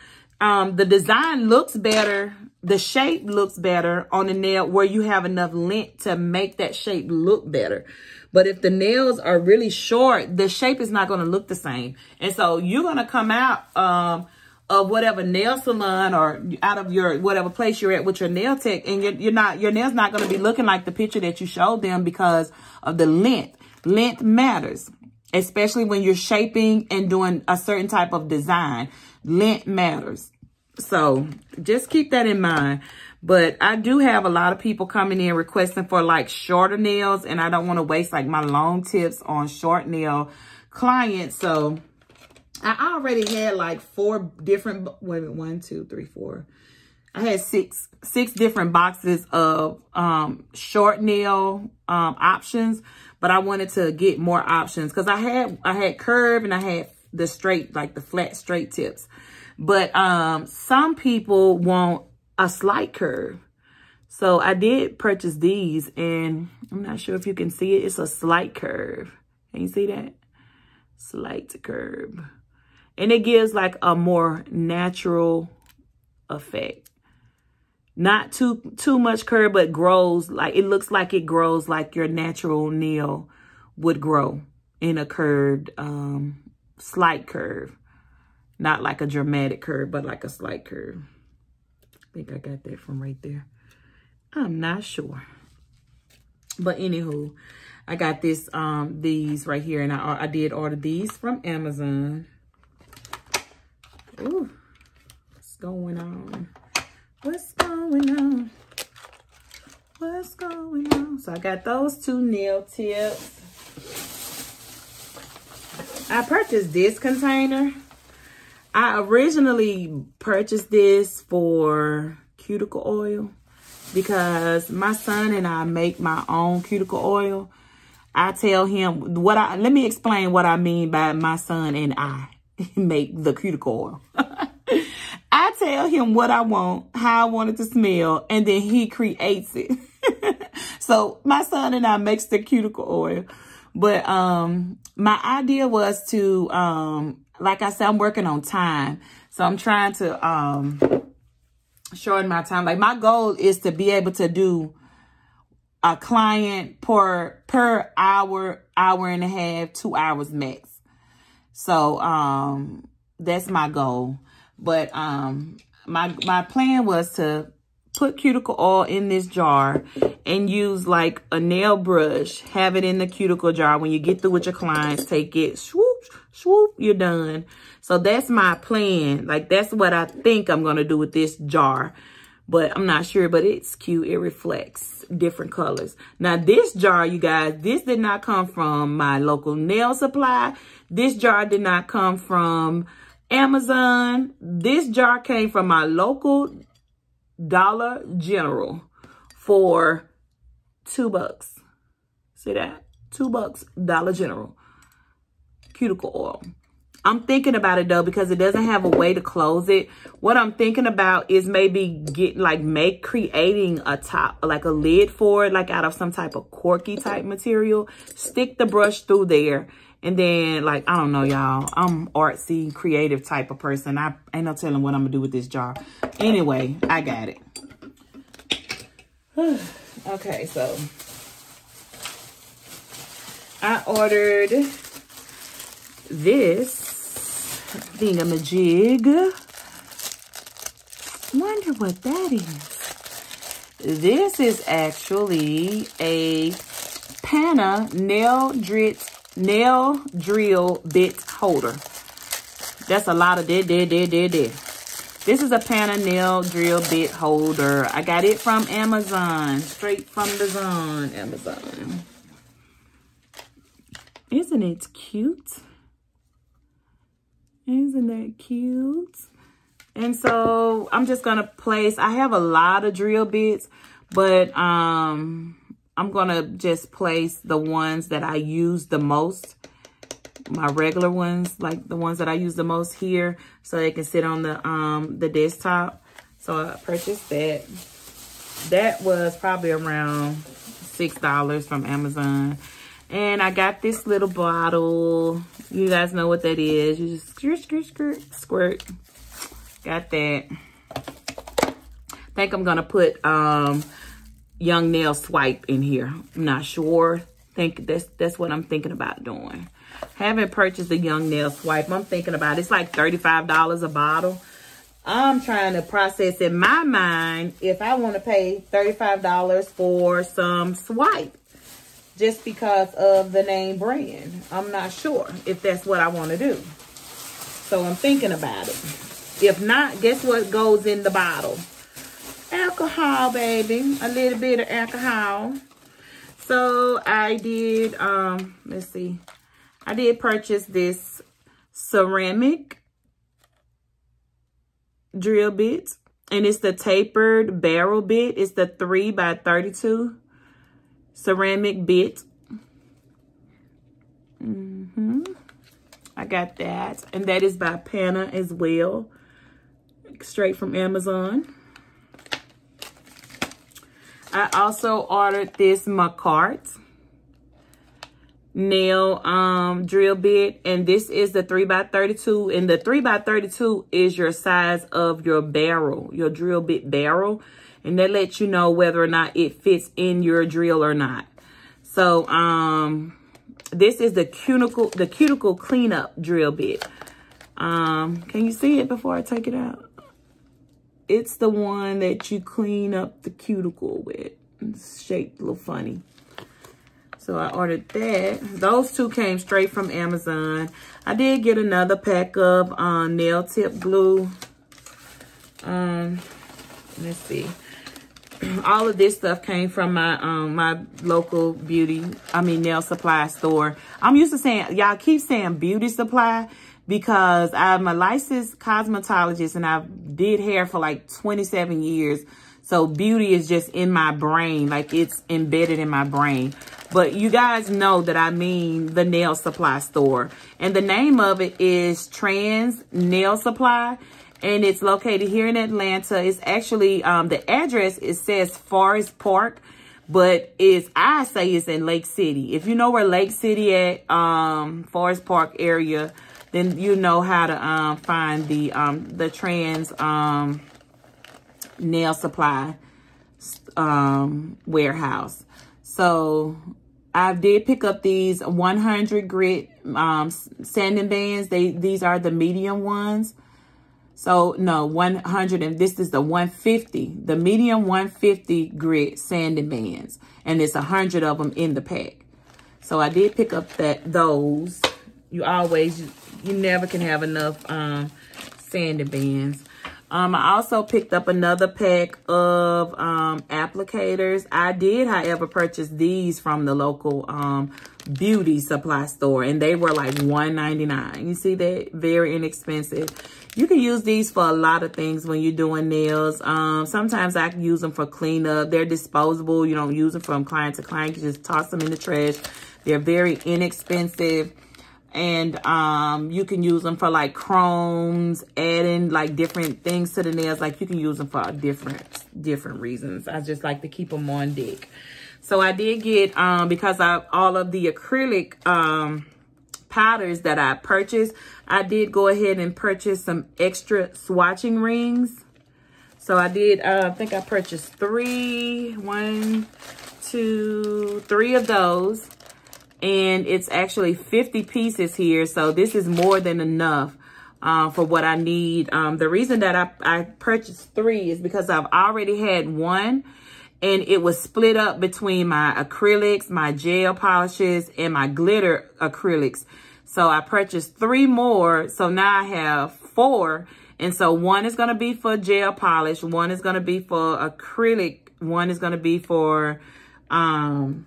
Um, the design looks better. The shape looks better on the nail where you have enough length to make that shape look better. But if the nails are really short, the shape is not going to look the same. And so you're going to come out um, of whatever nail salon or out of your whatever place you're at with your nail tech and you're, you're not your nails not going to be looking like the picture that you showed them because of the length. Length matters, especially when you're shaping and doing a certain type of design. Length matters. So just keep that in mind. But I do have a lot of people coming in requesting for like shorter nails. And I don't want to waste like my long tips on short nail clients. So I already had like four different, wait, one, two, three, four. I had six, six different boxes of um, short nail um, options, but I wanted to get more options because I had, I had curve and I had the straight, like the flat straight tips. But um, some people want a slight curve. So I did purchase these and I'm not sure if you can see it. It's a slight curve. Can you see that? Slight curve. And it gives like a more natural effect. Not too too much curve, but grows like it looks like it grows like your natural nail would grow in a curved um slight curve. Not like a dramatic curve, but like a slight curve. Think I got that from right there. I'm not sure. But anywho, I got this, um, these right here, and I, I did order these from Amazon. Ooh, what's going on? What's going on? What's going on? So I got those two nail tips. I purchased this container. I originally purchased this for cuticle oil because my son and I make my own cuticle oil. I tell him what I, let me explain what I mean by my son and I make the cuticle oil. I tell him what I want, how I want it to smell, and then he creates it. so my son and I makes the cuticle oil. But um, my idea was to, um, like I said, I'm working on time. So I'm trying to um, shorten my time. Like my goal is to be able to do a client per per hour, hour and a half, two hours max. So um, that's my goal. But um, my my plan was to put cuticle oil in this jar and use like a nail brush. Have it in the cuticle jar. When you get through with your clients, take it, swoop, you're done. So that's my plan. Like that's what I think I'm going to do with this jar. But I'm not sure, but it's cute. It reflects different colors. Now this jar, you guys, this did not come from my local nail supply. This jar did not come from Amazon. This jar came from my local Dollar General for two bucks. See that? Two bucks, Dollar General. Cuticle oil. I'm thinking about it though because it doesn't have a way to close it. What I'm thinking about is maybe get like make creating a top like a lid for it like out of some type of corky type material. Stick the brush through there and then, like, I don't know, y'all. I'm artsy, creative type of person. I ain't no telling what I'm to do with this jar. Anyway, I got it. okay, so I ordered this thingamajig. Wonder what that is. This is actually a Pana nail drit nail drill bit holder. That's a lot of dead, dead, dead, dead, dead. This is a Pana nail drill bit holder. I got it from Amazon. Straight from the zone, Amazon. Isn't it cute? Isn't that cute? And so I'm just going to place, I have a lot of drill bits, but um, I'm going to just place the ones that I use the most. My regular ones, like the ones that I use the most here. So they can sit on the um the desktop. So I purchased that. That was probably around $6 from Amazon. And I got this little bottle. You guys know what that is. You just squirt, squirt, squirt, squirt. Got that. I think I'm going to put um, young nail swipe in here. I'm not sure. Think that's that's what I'm thinking about doing. Haven't purchased a young nail swipe. I'm thinking about it. it's like $35 a bottle. I'm trying to process in my mind if I want to pay $35 for some swipe just because of the name brand. I'm not sure if that's what I want to do. So I'm thinking about it. If not, guess what goes in the bottle? alcohol, baby. A little bit of alcohol. So I did, um, let's see. I did purchase this ceramic drill bit. And it's the tapered barrel bit. It's the 3 by 32 ceramic bit. Mm -hmm. I got that. And that is by Pana as well. Straight from Amazon. I also ordered this Makartt nail um, drill bit. And this is the 3x32. And the 3x32 is your size of your barrel, your drill bit barrel. And that lets you know whether or not it fits in your drill or not. So um, this is the cuticle, the cuticle cleanup drill bit. Um, can you see it before I take it out? It's the one that you clean up the cuticle with. It's shaped a little funny. So I ordered that. Those two came straight from Amazon. I did get another pack of um, nail tip glue. Um, let's see. All of this stuff came from my um my local beauty, I mean nail supply store. I'm used to saying, y'all keep saying beauty supply because I'm a licensed cosmetologist and I did hair for like 27 years. So beauty is just in my brain, like it's embedded in my brain. But you guys know that I mean the nail supply store. And the name of it is Trans Nail Supply. And it's located here in Atlanta. It's actually, um, the address, it says Forest Park. But it's, I say it's in Lake City. If you know where Lake City at, um, Forest Park area, then you know how to um, find the um, the trans um, nail supply um, warehouse. So I did pick up these 100 grit um, sanding bands. They These are the medium ones. So no, 100 and this is the 150, the medium 150 grit sanding bands. And it's 100 of them in the pack. So I did pick up that those. You always, you never can have enough um, sanding bands. Um, I also picked up another pack of um, applicators. I did, however, purchase these from the local um, beauty supply store, and they were like $1.99. You see that? Very inexpensive. You can use these for a lot of things when you're doing nails. Um, sometimes I can use them for cleanup. They're disposable. You don't use them from client to client. You just toss them in the trash. They're very inexpensive and um you can use them for like chromes adding like different things to the nails like you can use them for different different reasons i just like to keep them on deck so i did get um because i all of the acrylic um powders that i purchased i did go ahead and purchase some extra swatching rings so i did uh, i think i purchased three one two three of those and it's actually 50 pieces here. So this is more than enough uh, for what I need. Um, the reason that I, I purchased three is because I've already had one and it was split up between my acrylics, my gel polishes, and my glitter acrylics. So I purchased three more. So now I have four. And so one is going to be for gel polish. One is going to be for acrylic. One is going to be for um,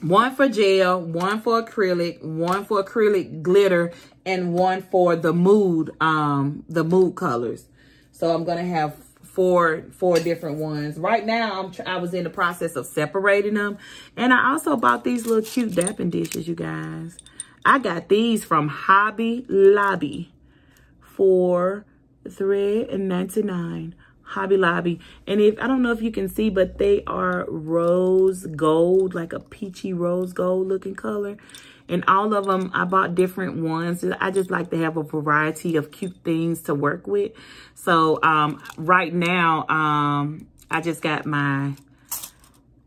one for gel, one for acrylic, one for acrylic glitter, and one for the mood, um, the mood colors. So I'm gonna have four four different ones. Right now, I'm I was in the process of separating them, and I also bought these little cute dappen dishes, you guys. I got these from Hobby Lobby for three and ninety nine. Hobby Lobby. And if, I don't know if you can see, but they are rose gold, like a peachy rose gold looking color. And all of them, I bought different ones. I just like to have a variety of cute things to work with. So, um, right now, um, I just got my,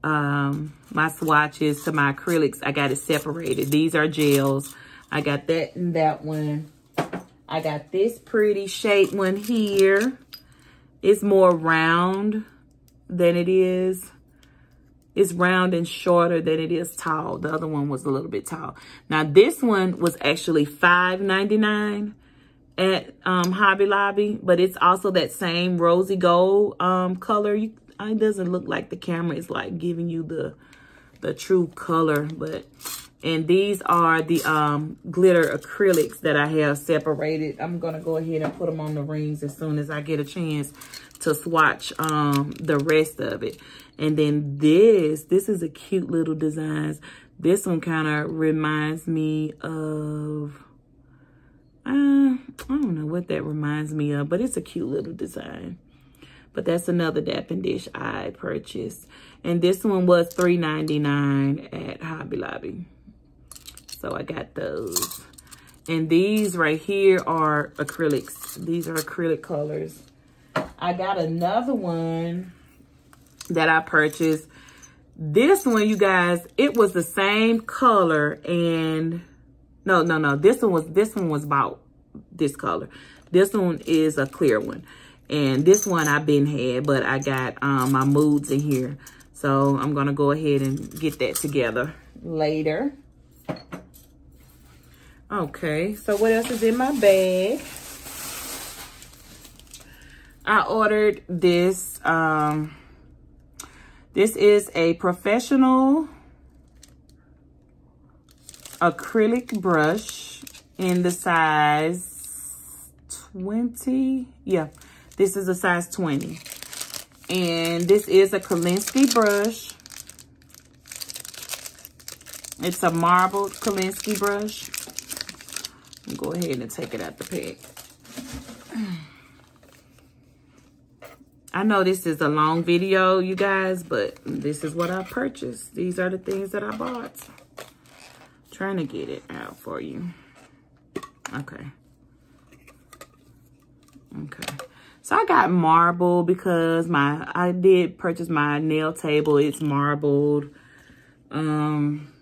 um, my swatches to my acrylics. I got it separated. These are gels. I got that and that one. I got this pretty shape one here. It's more round than it is. It's round and shorter than it is tall. The other one was a little bit tall. Now, this one was actually $5.99 at um, Hobby Lobby, but it's also that same rosy gold um, color. You, it doesn't look like the camera is like giving you the the true color, but and these are the um, glitter acrylics that I have separated. I'm going to go ahead and put them on the rings as soon as I get a chance to swatch um, the rest of it. And then this, this is a cute little design. This one kind of reminds me of, uh, I don't know what that reminds me of, but it's a cute little design. But that's another dappen dish I purchased. And this one was $3.99 at Hobby Lobby. So I got those. And these right here are acrylics. These are acrylic colors. I got another one that I purchased. This one, you guys, it was the same color and No, no, no. This one was, this one was about this color. This one is a clear one. And this one I've been had, but I got um, my moods in here. So I'm going to go ahead and get that together later. Okay, so what else is in my bag? I ordered this. Um, this is a professional acrylic brush in the size 20. Yeah, this is a size 20. And this is a Kolinsky brush. It's a marbled Kolinsky brush. Go ahead and take it out the pack. I know this is a long video, you guys, but this is what I purchased. These are the things that I bought. Trying to get it out for you. Okay. Okay. So I got marble because my I did purchase my nail table. It's marbled. Um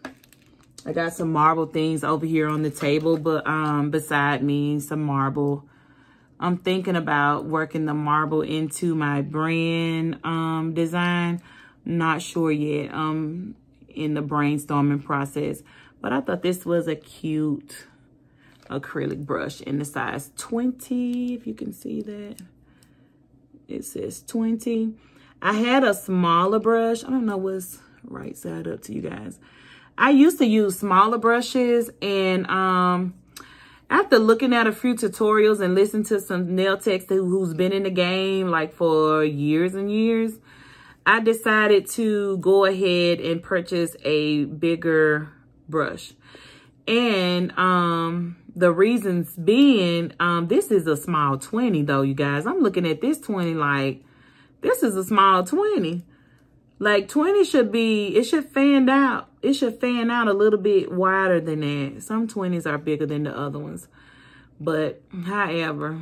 I got some marble things over here on the table, but um, beside me, some marble. I'm thinking about working the marble into my brand um, design. Not sure yet. Um, in the brainstorming process. But I thought this was a cute acrylic brush in the size 20, if you can see that. It says 20. I had a smaller brush. I don't know what's right side up to you guys. I used to use smaller brushes and um, after looking at a few tutorials and listening to some nail techs who's been in the game like for years and years, I decided to go ahead and purchase a bigger brush. And um, the reasons being, um, this is a small 20 though, you guys. I'm looking at this 20 like, this is a small 20. Like 20 should be, it should fan out. It should fan out a little bit wider than that. Some 20s are bigger than the other ones. But however,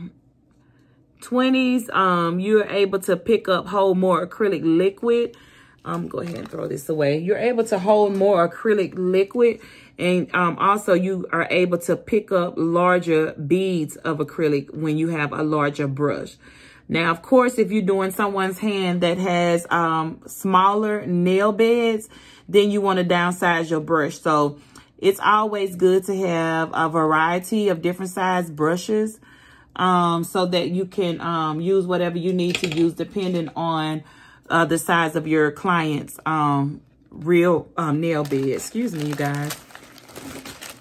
20s, um, you're able to pick up, hold more acrylic liquid. Um, go ahead and throw this away. You're able to hold more acrylic liquid. And um, also you are able to pick up larger beads of acrylic when you have a larger brush. Now, of course, if you're doing someone's hand that has um, smaller nail beds, then you want to downsize your brush. So it's always good to have a variety of different size brushes um, so that you can um, use whatever you need to use depending on uh, the size of your client's um, real um, nail bed. Excuse me, you guys.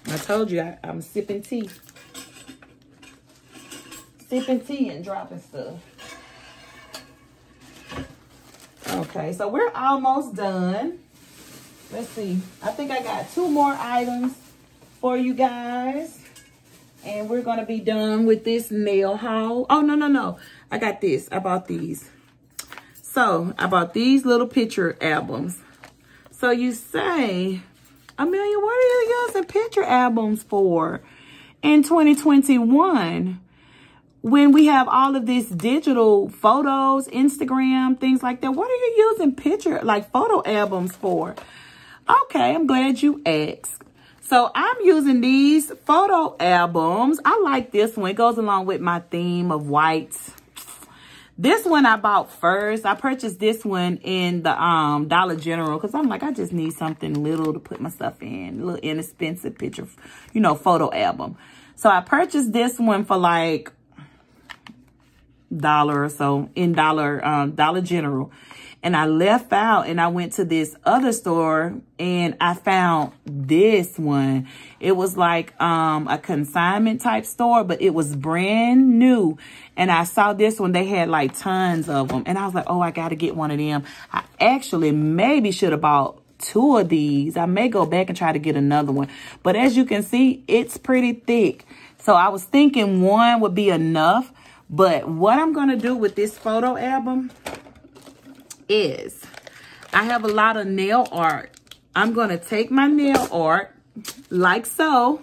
I told you I, I'm sipping tea. Sipping tea and dropping stuff. Okay, so we're almost done. Let's see. I think I got two more items for you guys. And we're going to be done with this nail haul. Oh, no, no, no. I got this. I bought these. So, I bought these little picture albums. So, you say, Amelia, what are you using picture albums for in 2021? when we have all of this digital photos, Instagram, things like that, what are you using picture, like photo albums for? Okay, I'm glad you asked. So I'm using these photo albums. I like this one. It goes along with my theme of whites. This one I bought first. I purchased this one in the um, Dollar General because I'm like, I just need something little to put my stuff in. A little inexpensive picture, you know, photo album. So I purchased this one for like dollar or so in Dollar um, Dollar General. And I left out and I went to this other store and I found this one. It was like um, a consignment type store, but it was brand new. And I saw this one. They had like tons of them. And I was like, oh, I got to get one of them. I actually maybe should have bought two of these. I may go back and try to get another one. But as you can see, it's pretty thick. So I was thinking one would be enough. But what I'm going to do with this photo album is I have a lot of nail art. I'm going to take my nail art like so.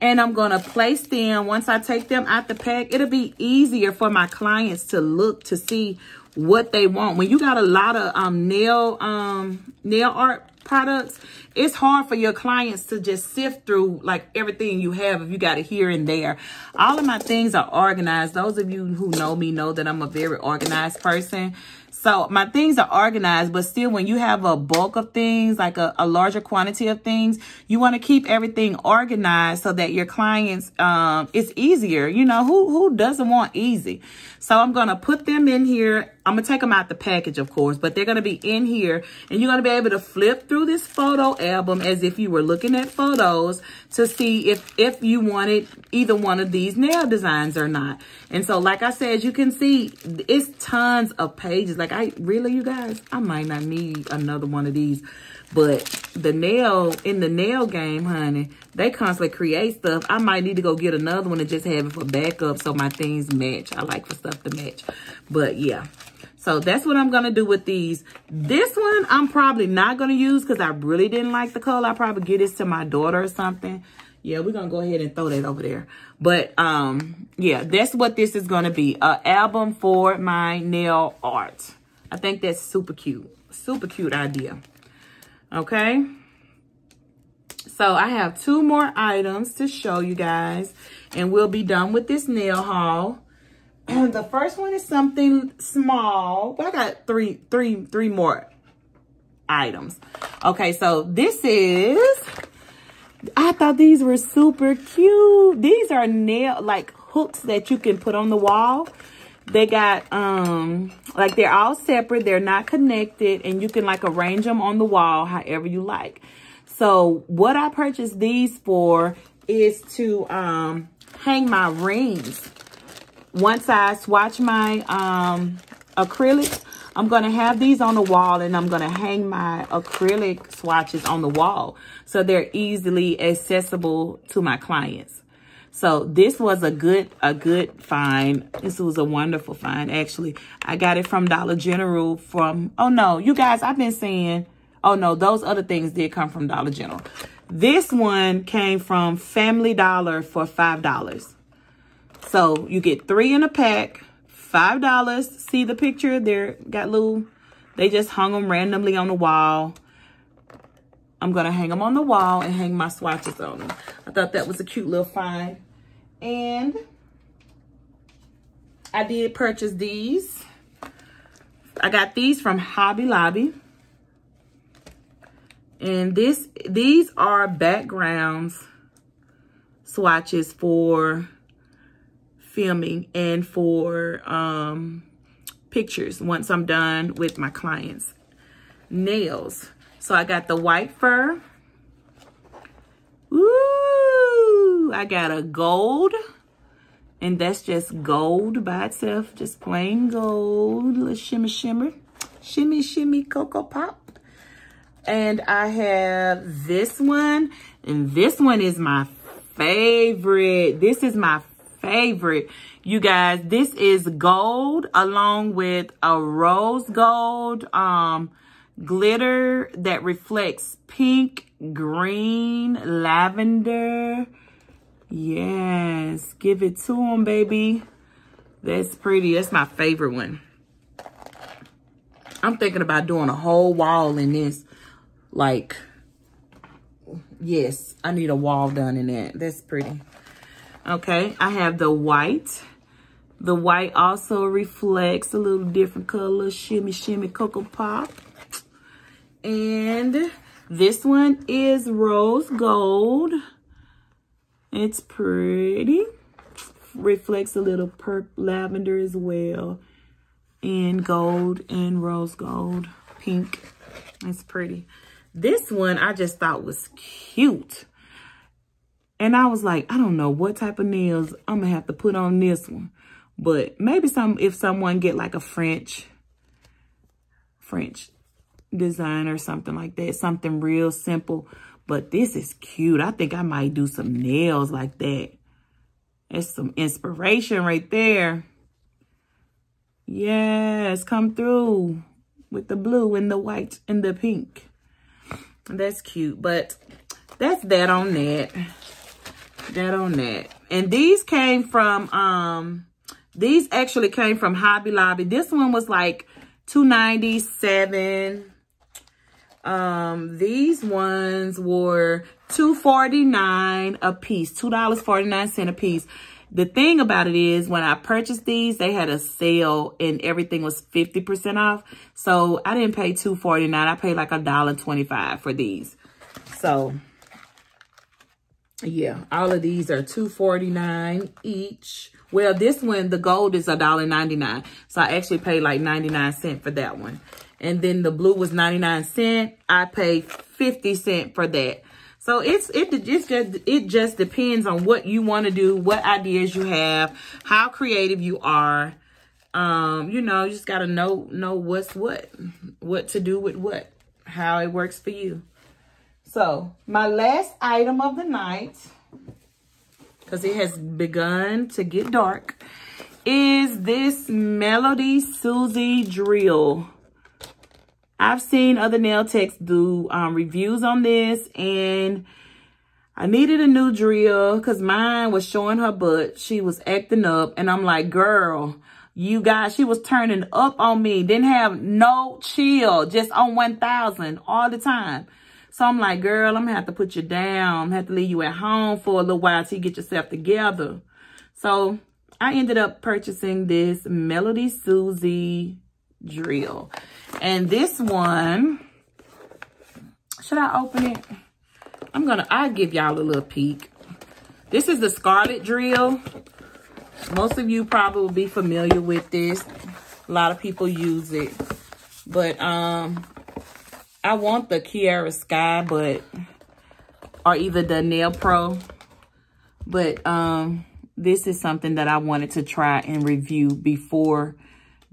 And I'm going to place them. Once I take them out the pack, it'll be easier for my clients to look to see what they want. When you got a lot of um, nail um, nail art products, it's hard for your clients to just sift through like everything you have if you got it here and there. All of my things are organized. Those of you who know me know that I'm a very organized person. So my things are organized, but still when you have a bulk of things, like a, a larger quantity of things, you want to keep everything organized so that your clients, um, it's easier. You know, who, who doesn't want easy? So I'm going to put them in here. I'm going to take them out the package, of course, but they're going to be in here and you're going to be able to flip through this photo album as if you were looking at photos to see if, if you wanted either one of these nail designs or not. And so, like I said, you can see it's tons of pages. Like I really, you guys, I might not need another one of these. But the nail, in the nail game, honey, they constantly create stuff. I might need to go get another one and just have it for backup so my things match. I like for stuff to match. But yeah. So that's what I'm going to do with these. This one I'm probably not going to use because I really didn't like the color. I'll probably get this to my daughter or something. Yeah, we're going to go ahead and throw that over there. But um, yeah, that's what this is going to be. An album for my nail art. I think that's super cute. Super cute idea. Okay. So I have two more items to show you guys. And we'll be done with this nail haul. The first one is something small. Well, I got three, three, three more items. Okay, so this is, I thought these were super cute. These are nail, like hooks that you can put on the wall. They got, um, like they're all separate. They're not connected and you can like arrange them on the wall however you like. So what I purchased these for is to, um, hang my rings. Once I swatch my, um, acrylics, I'm going to have these on the wall and I'm going to hang my acrylic swatches on the wall. So they're easily accessible to my clients. So this was a good, a good find. This was a wonderful find, actually. I got it from Dollar General from, oh no, you guys, I've been saying, oh no, those other things did come from Dollar General. This one came from Family Dollar for $5. So you get three in a pack, $5. See the picture? They're got little, they just hung them randomly on the wall. I'm going to hang them on the wall and hang my swatches on them. I thought that was a cute little find. And I did purchase these. I got these from Hobby Lobby. And this, these are backgrounds swatches for filming and for um, pictures once I'm done with my clients' nails. So I got the white fur. Ooh, I got a gold. And that's just gold by itself. Just plain gold. Little shimmy shimmer. Shimmy shimmy Cocoa Pop. And I have this one. And this one is my favorite. This is my favorite. You guys, this is gold along with a rose gold. Um, glitter that reflects pink, green, lavender. Yes, give it to them, baby. That's pretty. That's my favorite one. I'm thinking about doing a whole wall in this. Like, yes, I need a wall done in that. That's pretty. Okay, I have the white. The white also reflects a little different color. Shimmy, shimmy, Cocoa Pop. And this one is rose gold. It's pretty. Reflects a little purple lavender as well. And gold and rose gold. Pink. It's pretty. This one I just thought was cute. And I was like, I don't know what type of nails I'm going to have to put on this one. But maybe some if someone get like a French, French design or something like that. Something real simple. But this is cute. I think I might do some nails like that. That's some inspiration right there. Yes, come through with the blue and the white and the pink. That's cute. But that's that on that. That on that. And these came from, um, these actually came from Hobby Lobby. This one was like 297 Um, these ones were $2.49 a piece, $2.49 a piece. The thing about it is when I purchased these, they had a sale and everything was 50% off. So I didn't pay $2.49. I paid like a dollar twenty-five for these. So yeah, all of these are $2.49 each. Well, this one, the gold is a dollar ninety-nine. So I actually paid like 99 cents for that one. And then the blue was 99 cent. I paid 50 cent for that. So it's it just it just depends on what you want to do, what ideas you have, how creative you are. Um, you know, you just gotta know know what's what, what to do with what, how it works for you. So my last item of the night, because it has begun to get dark, is this Melody Susie drill. I've seen other nail techs do um, reviews on this and I needed a new drill because mine was showing her butt. She was acting up and I'm like, girl, you guys, she was turning up on me. Didn't have no chill, just on 1,000 all the time. So I'm like, girl, I'm gonna have to put you down. I'm have to leave you at home for a little while till you get yourself together. So I ended up purchasing this Melody Susie drill. And this one, should I open it? I'm gonna, I'll give y'all a little peek. This is the Scarlet drill. Most of you probably will be familiar with this. A lot of people use it. But um, I want the Kiara Sky, but, or either the Nail Pro. But um, this is something that I wanted to try and review before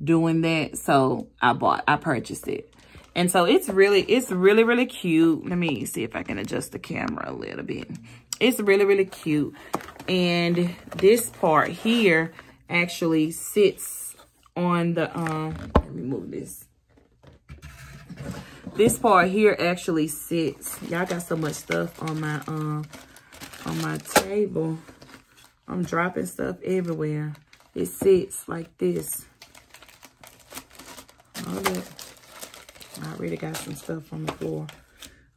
doing that. So I bought, I purchased it. And so it's really, it's really, really cute. Let me see if I can adjust the camera a little bit. It's really, really cute. And this part here actually sits on the, um, let me move this. This part here actually sits. Y'all got so much stuff on my, um, on my table. I'm dropping stuff everywhere. It sits like this all that. I already got some stuff on the floor.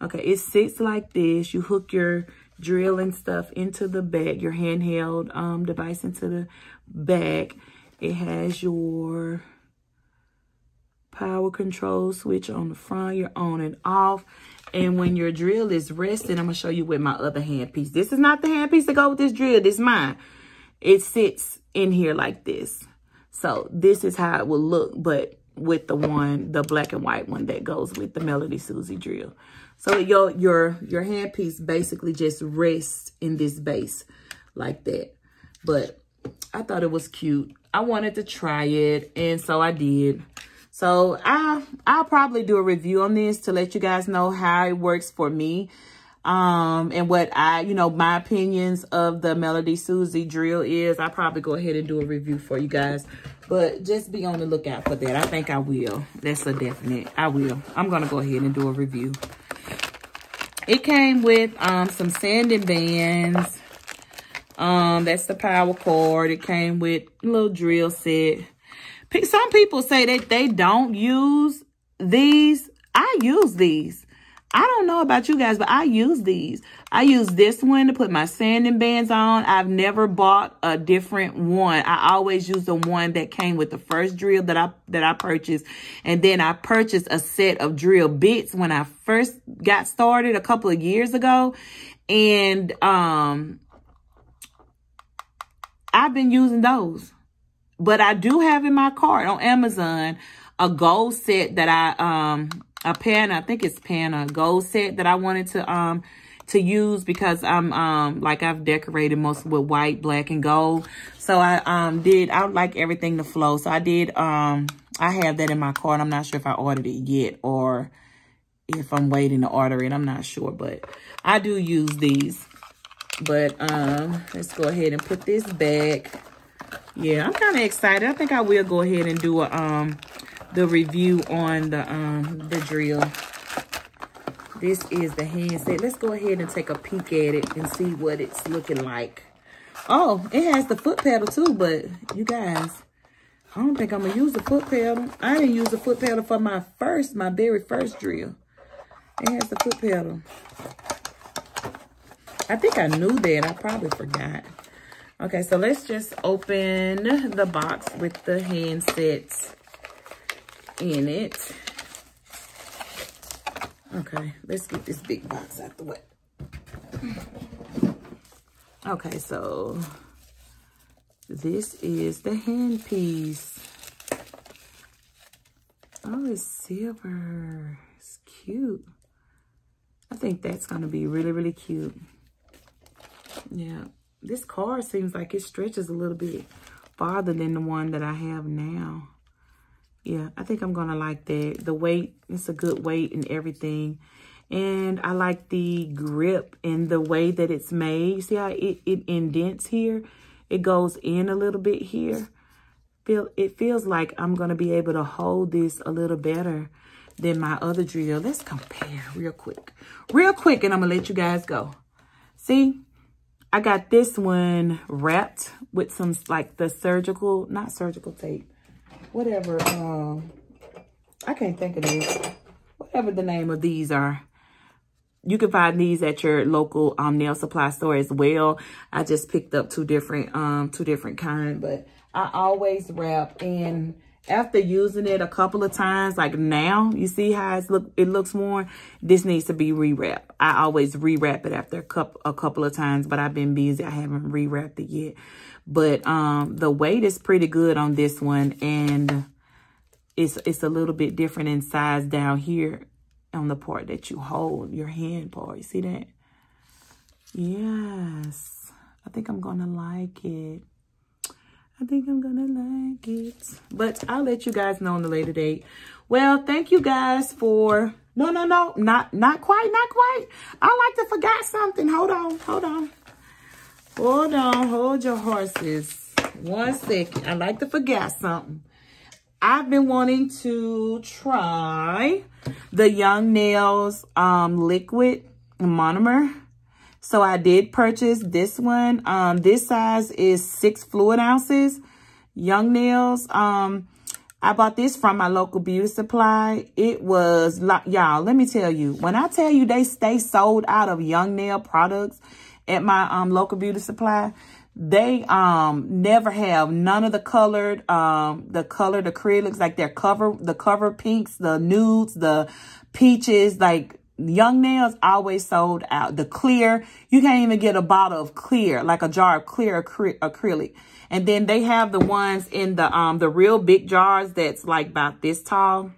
Okay, it sits like this. You hook your drill and stuff into the back, your handheld um, device into the back. It has your power control switch on the front, your on and off. And when your drill is resting, I'm going to show you with my other hand piece. This is not the hand piece to go with this drill. This is mine. It sits in here like this. So this is how it will look. But with the one, the black and white one that goes with the Melody Susie drill. So your your your handpiece basically just rests in this base like that. But I thought it was cute. I wanted to try it, and so I did. So I I'll probably do a review on this to let you guys know how it works for me. Um, and what I, you know, my opinions of the Melody Susie drill is, I'll probably go ahead and do a review for you guys. But just be on the lookout for that. I think I will. That's a definite. I will. I'm going to go ahead and do a review. It came with um, some sanding bands. Um, that's the power cord. It came with a little drill set. Some people say that they don't use these. I use these. I don't know about you guys, but I use these. I use this one to put my sanding bands on. I've never bought a different one. I always use the one that came with the first drill that I that I purchased. And then I purchased a set of drill bits when I first got started a couple of years ago. And um I've been using those. But I do have in my cart on Amazon a gold set that I um a pan, I think it's pan, a gold set that I wanted to um to use because I'm um like I've decorated most with white, black, and gold. So I um did I like everything to flow. So I did um I have that in my cart. I'm not sure if I ordered it yet or if I'm waiting to order it. I'm not sure, but I do use these. But um let's go ahead and put this back. Yeah, I'm kind of excited. I think I will go ahead and do a um the review on the um the drill. This is the handset. Let's go ahead and take a peek at it and see what it's looking like. Oh, it has the foot pedal too, but you guys, I don't think I'm gonna use the foot pedal. I didn't use the foot pedal for my first, my very first drill. It has the foot pedal. I think I knew that. I probably forgot. Okay, so let's just open the box with the handsets in it. Okay, let's get this big box out the way. Okay, so this is the handpiece. Oh, it's silver. It's cute. I think that's going to be really, really cute. Yeah, this card seems like it stretches a little bit farther than the one that I have now. Yeah, I think I'm going to like that. The weight, it's a good weight and everything. And I like the grip and the way that it's made. See how it, it indents here? It goes in a little bit here. Feel It feels like I'm going to be able to hold this a little better than my other drill. Let's compare real quick. Real quick, and I'm going to let you guys go. See? I got this one wrapped with some, like, the surgical, not surgical tape, whatever. Um, I can't think of this. Whatever the name of these are. You can find these at your local um, nail supply store as well. I just picked up two different, um, two different kind, but I always wrap in after using it a couple of times, like now, you see how it's look, it looks more, this needs to be rewrapped. I always rewrap it after a couple, a couple of times, but I've been busy. I haven't rewrapped it yet. But um, the weight is pretty good on this one, and it's, it's a little bit different in size down here on the part that you hold, your hand part. You see that? Yes. I think I'm going to like it. I think I'm gonna like it. But I'll let you guys know on the later date. Well, thank you guys for no no no not not quite, not quite. I like to forgot something. Hold on, hold on. Hold on, hold your horses. One second. I like to forget something. I've been wanting to try the Young Nails um, liquid monomer so I did purchase this one. Um, this size is six fluid ounces. Young Nails. Um, I bought this from my local beauty supply. It was, y'all, let me tell you, when I tell you they stay sold out of Young Nail products at my um local beauty supply, they um never have none of the colored um the colored acrylics like their cover the cover pinks the nudes the peaches like Young nails always sold out. The clear, you can't even get a bottle of clear, like a jar of clear acry acrylic. And then they have the ones in the um the real big jars that's like about this tall,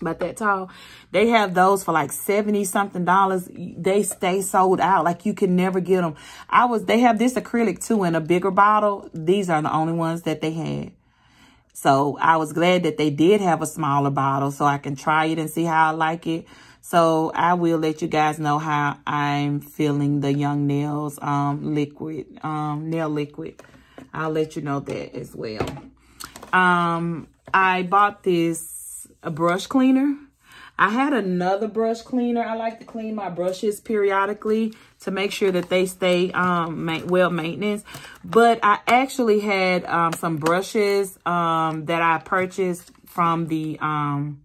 about that tall. They have those for like 70 something dollars. They stay sold out. Like you can never get them. I was, they have this acrylic too in a bigger bottle. These are the only ones that they had. So I was glad that they did have a smaller bottle so I can try it and see how I like it. So I will let you guys know how I'm feeling the Young Nails um, liquid, um, nail liquid. I'll let you know that as well. Um, I bought this a brush cleaner. I had another brush cleaner. I like to clean my brushes periodically to make sure that they stay um, ma well maintenance. But I actually had um, some brushes um, that I purchased from the um,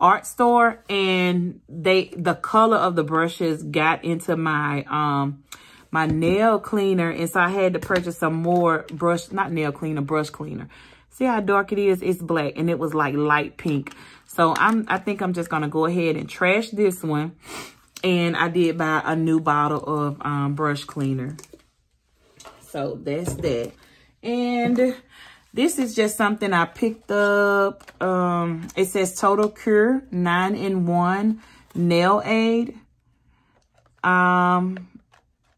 art store and they the color of the brushes got into my um my nail cleaner and so I had to purchase some more brush not nail cleaner brush cleaner see how dark it is it's black and it was like light pink so I'm I think I'm just gonna go ahead and trash this one and I did buy a new bottle of um brush cleaner so that's that and this is just something I picked up. Um, it says Total Cure 9-in-1 Nail Aid. Um,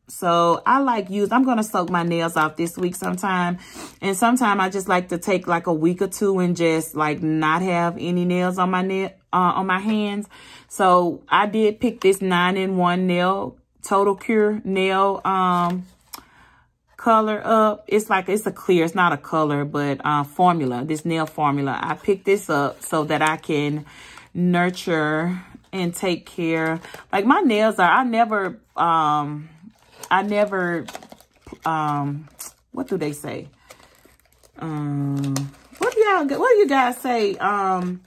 so I like use, I'm going to soak my nails off this week sometime. And sometime I just like to take like a week or two and just like not have any nails on my nail, uh, on my hands. So I did pick this 9-in-1 nail, Total Cure nail, um, color up. It's like, it's a clear, it's not a color, but uh, formula, this nail formula. I picked this up so that I can nurture and take care. Like my nails are, I never, um, I never, um, what do they say? Um, what do y'all, what do you guys say? Um,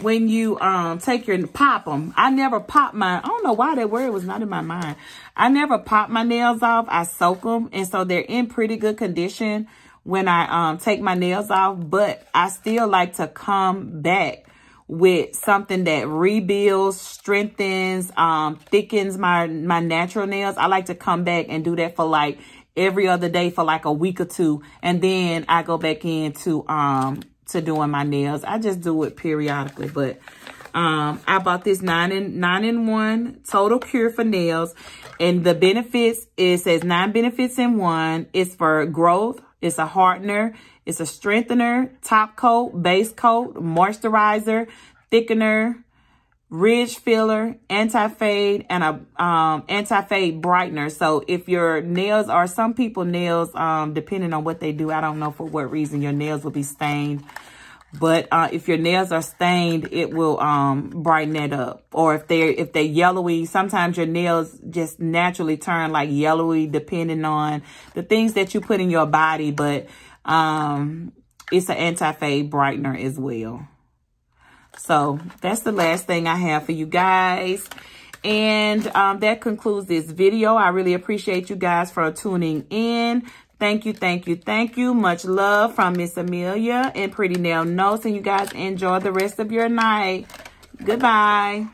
when you um take your pop them. I never pop my, I don't know why that word was not in my mind. I never pop my nails off. I soak them. And so they're in pretty good condition when I um take my nails off. But I still like to come back with something that rebuilds, strengthens, um, thickens my, my natural nails. I like to come back and do that for like every other day for like a week or two. And then I go back into, um, to doing my nails. I just do it periodically, but, um, I bought this nine in nine in one total cure for nails and the benefits, it says nine benefits in one. It's for growth. It's a hardener. It's a strengthener, top coat, base coat, moisturizer, thickener, ridge filler, anti-fade, and a um, anti-fade brightener. So if your nails are, some people nails, um, depending on what they do, I don't know for what reason your nails will be stained. But uh, if your nails are stained, it will um, brighten that up. Or if they're if they're yellowy, sometimes your nails just naturally turn like yellowy depending on the things that you put in your body. But um, it's an anti-fade brightener as well. So that's the last thing I have for you guys. And um, that concludes this video. I really appreciate you guys for tuning in. Thank you, thank you, thank you. Much love from Miss Amelia and Pretty Nail Notes. And you guys enjoy the rest of your night. Goodbye.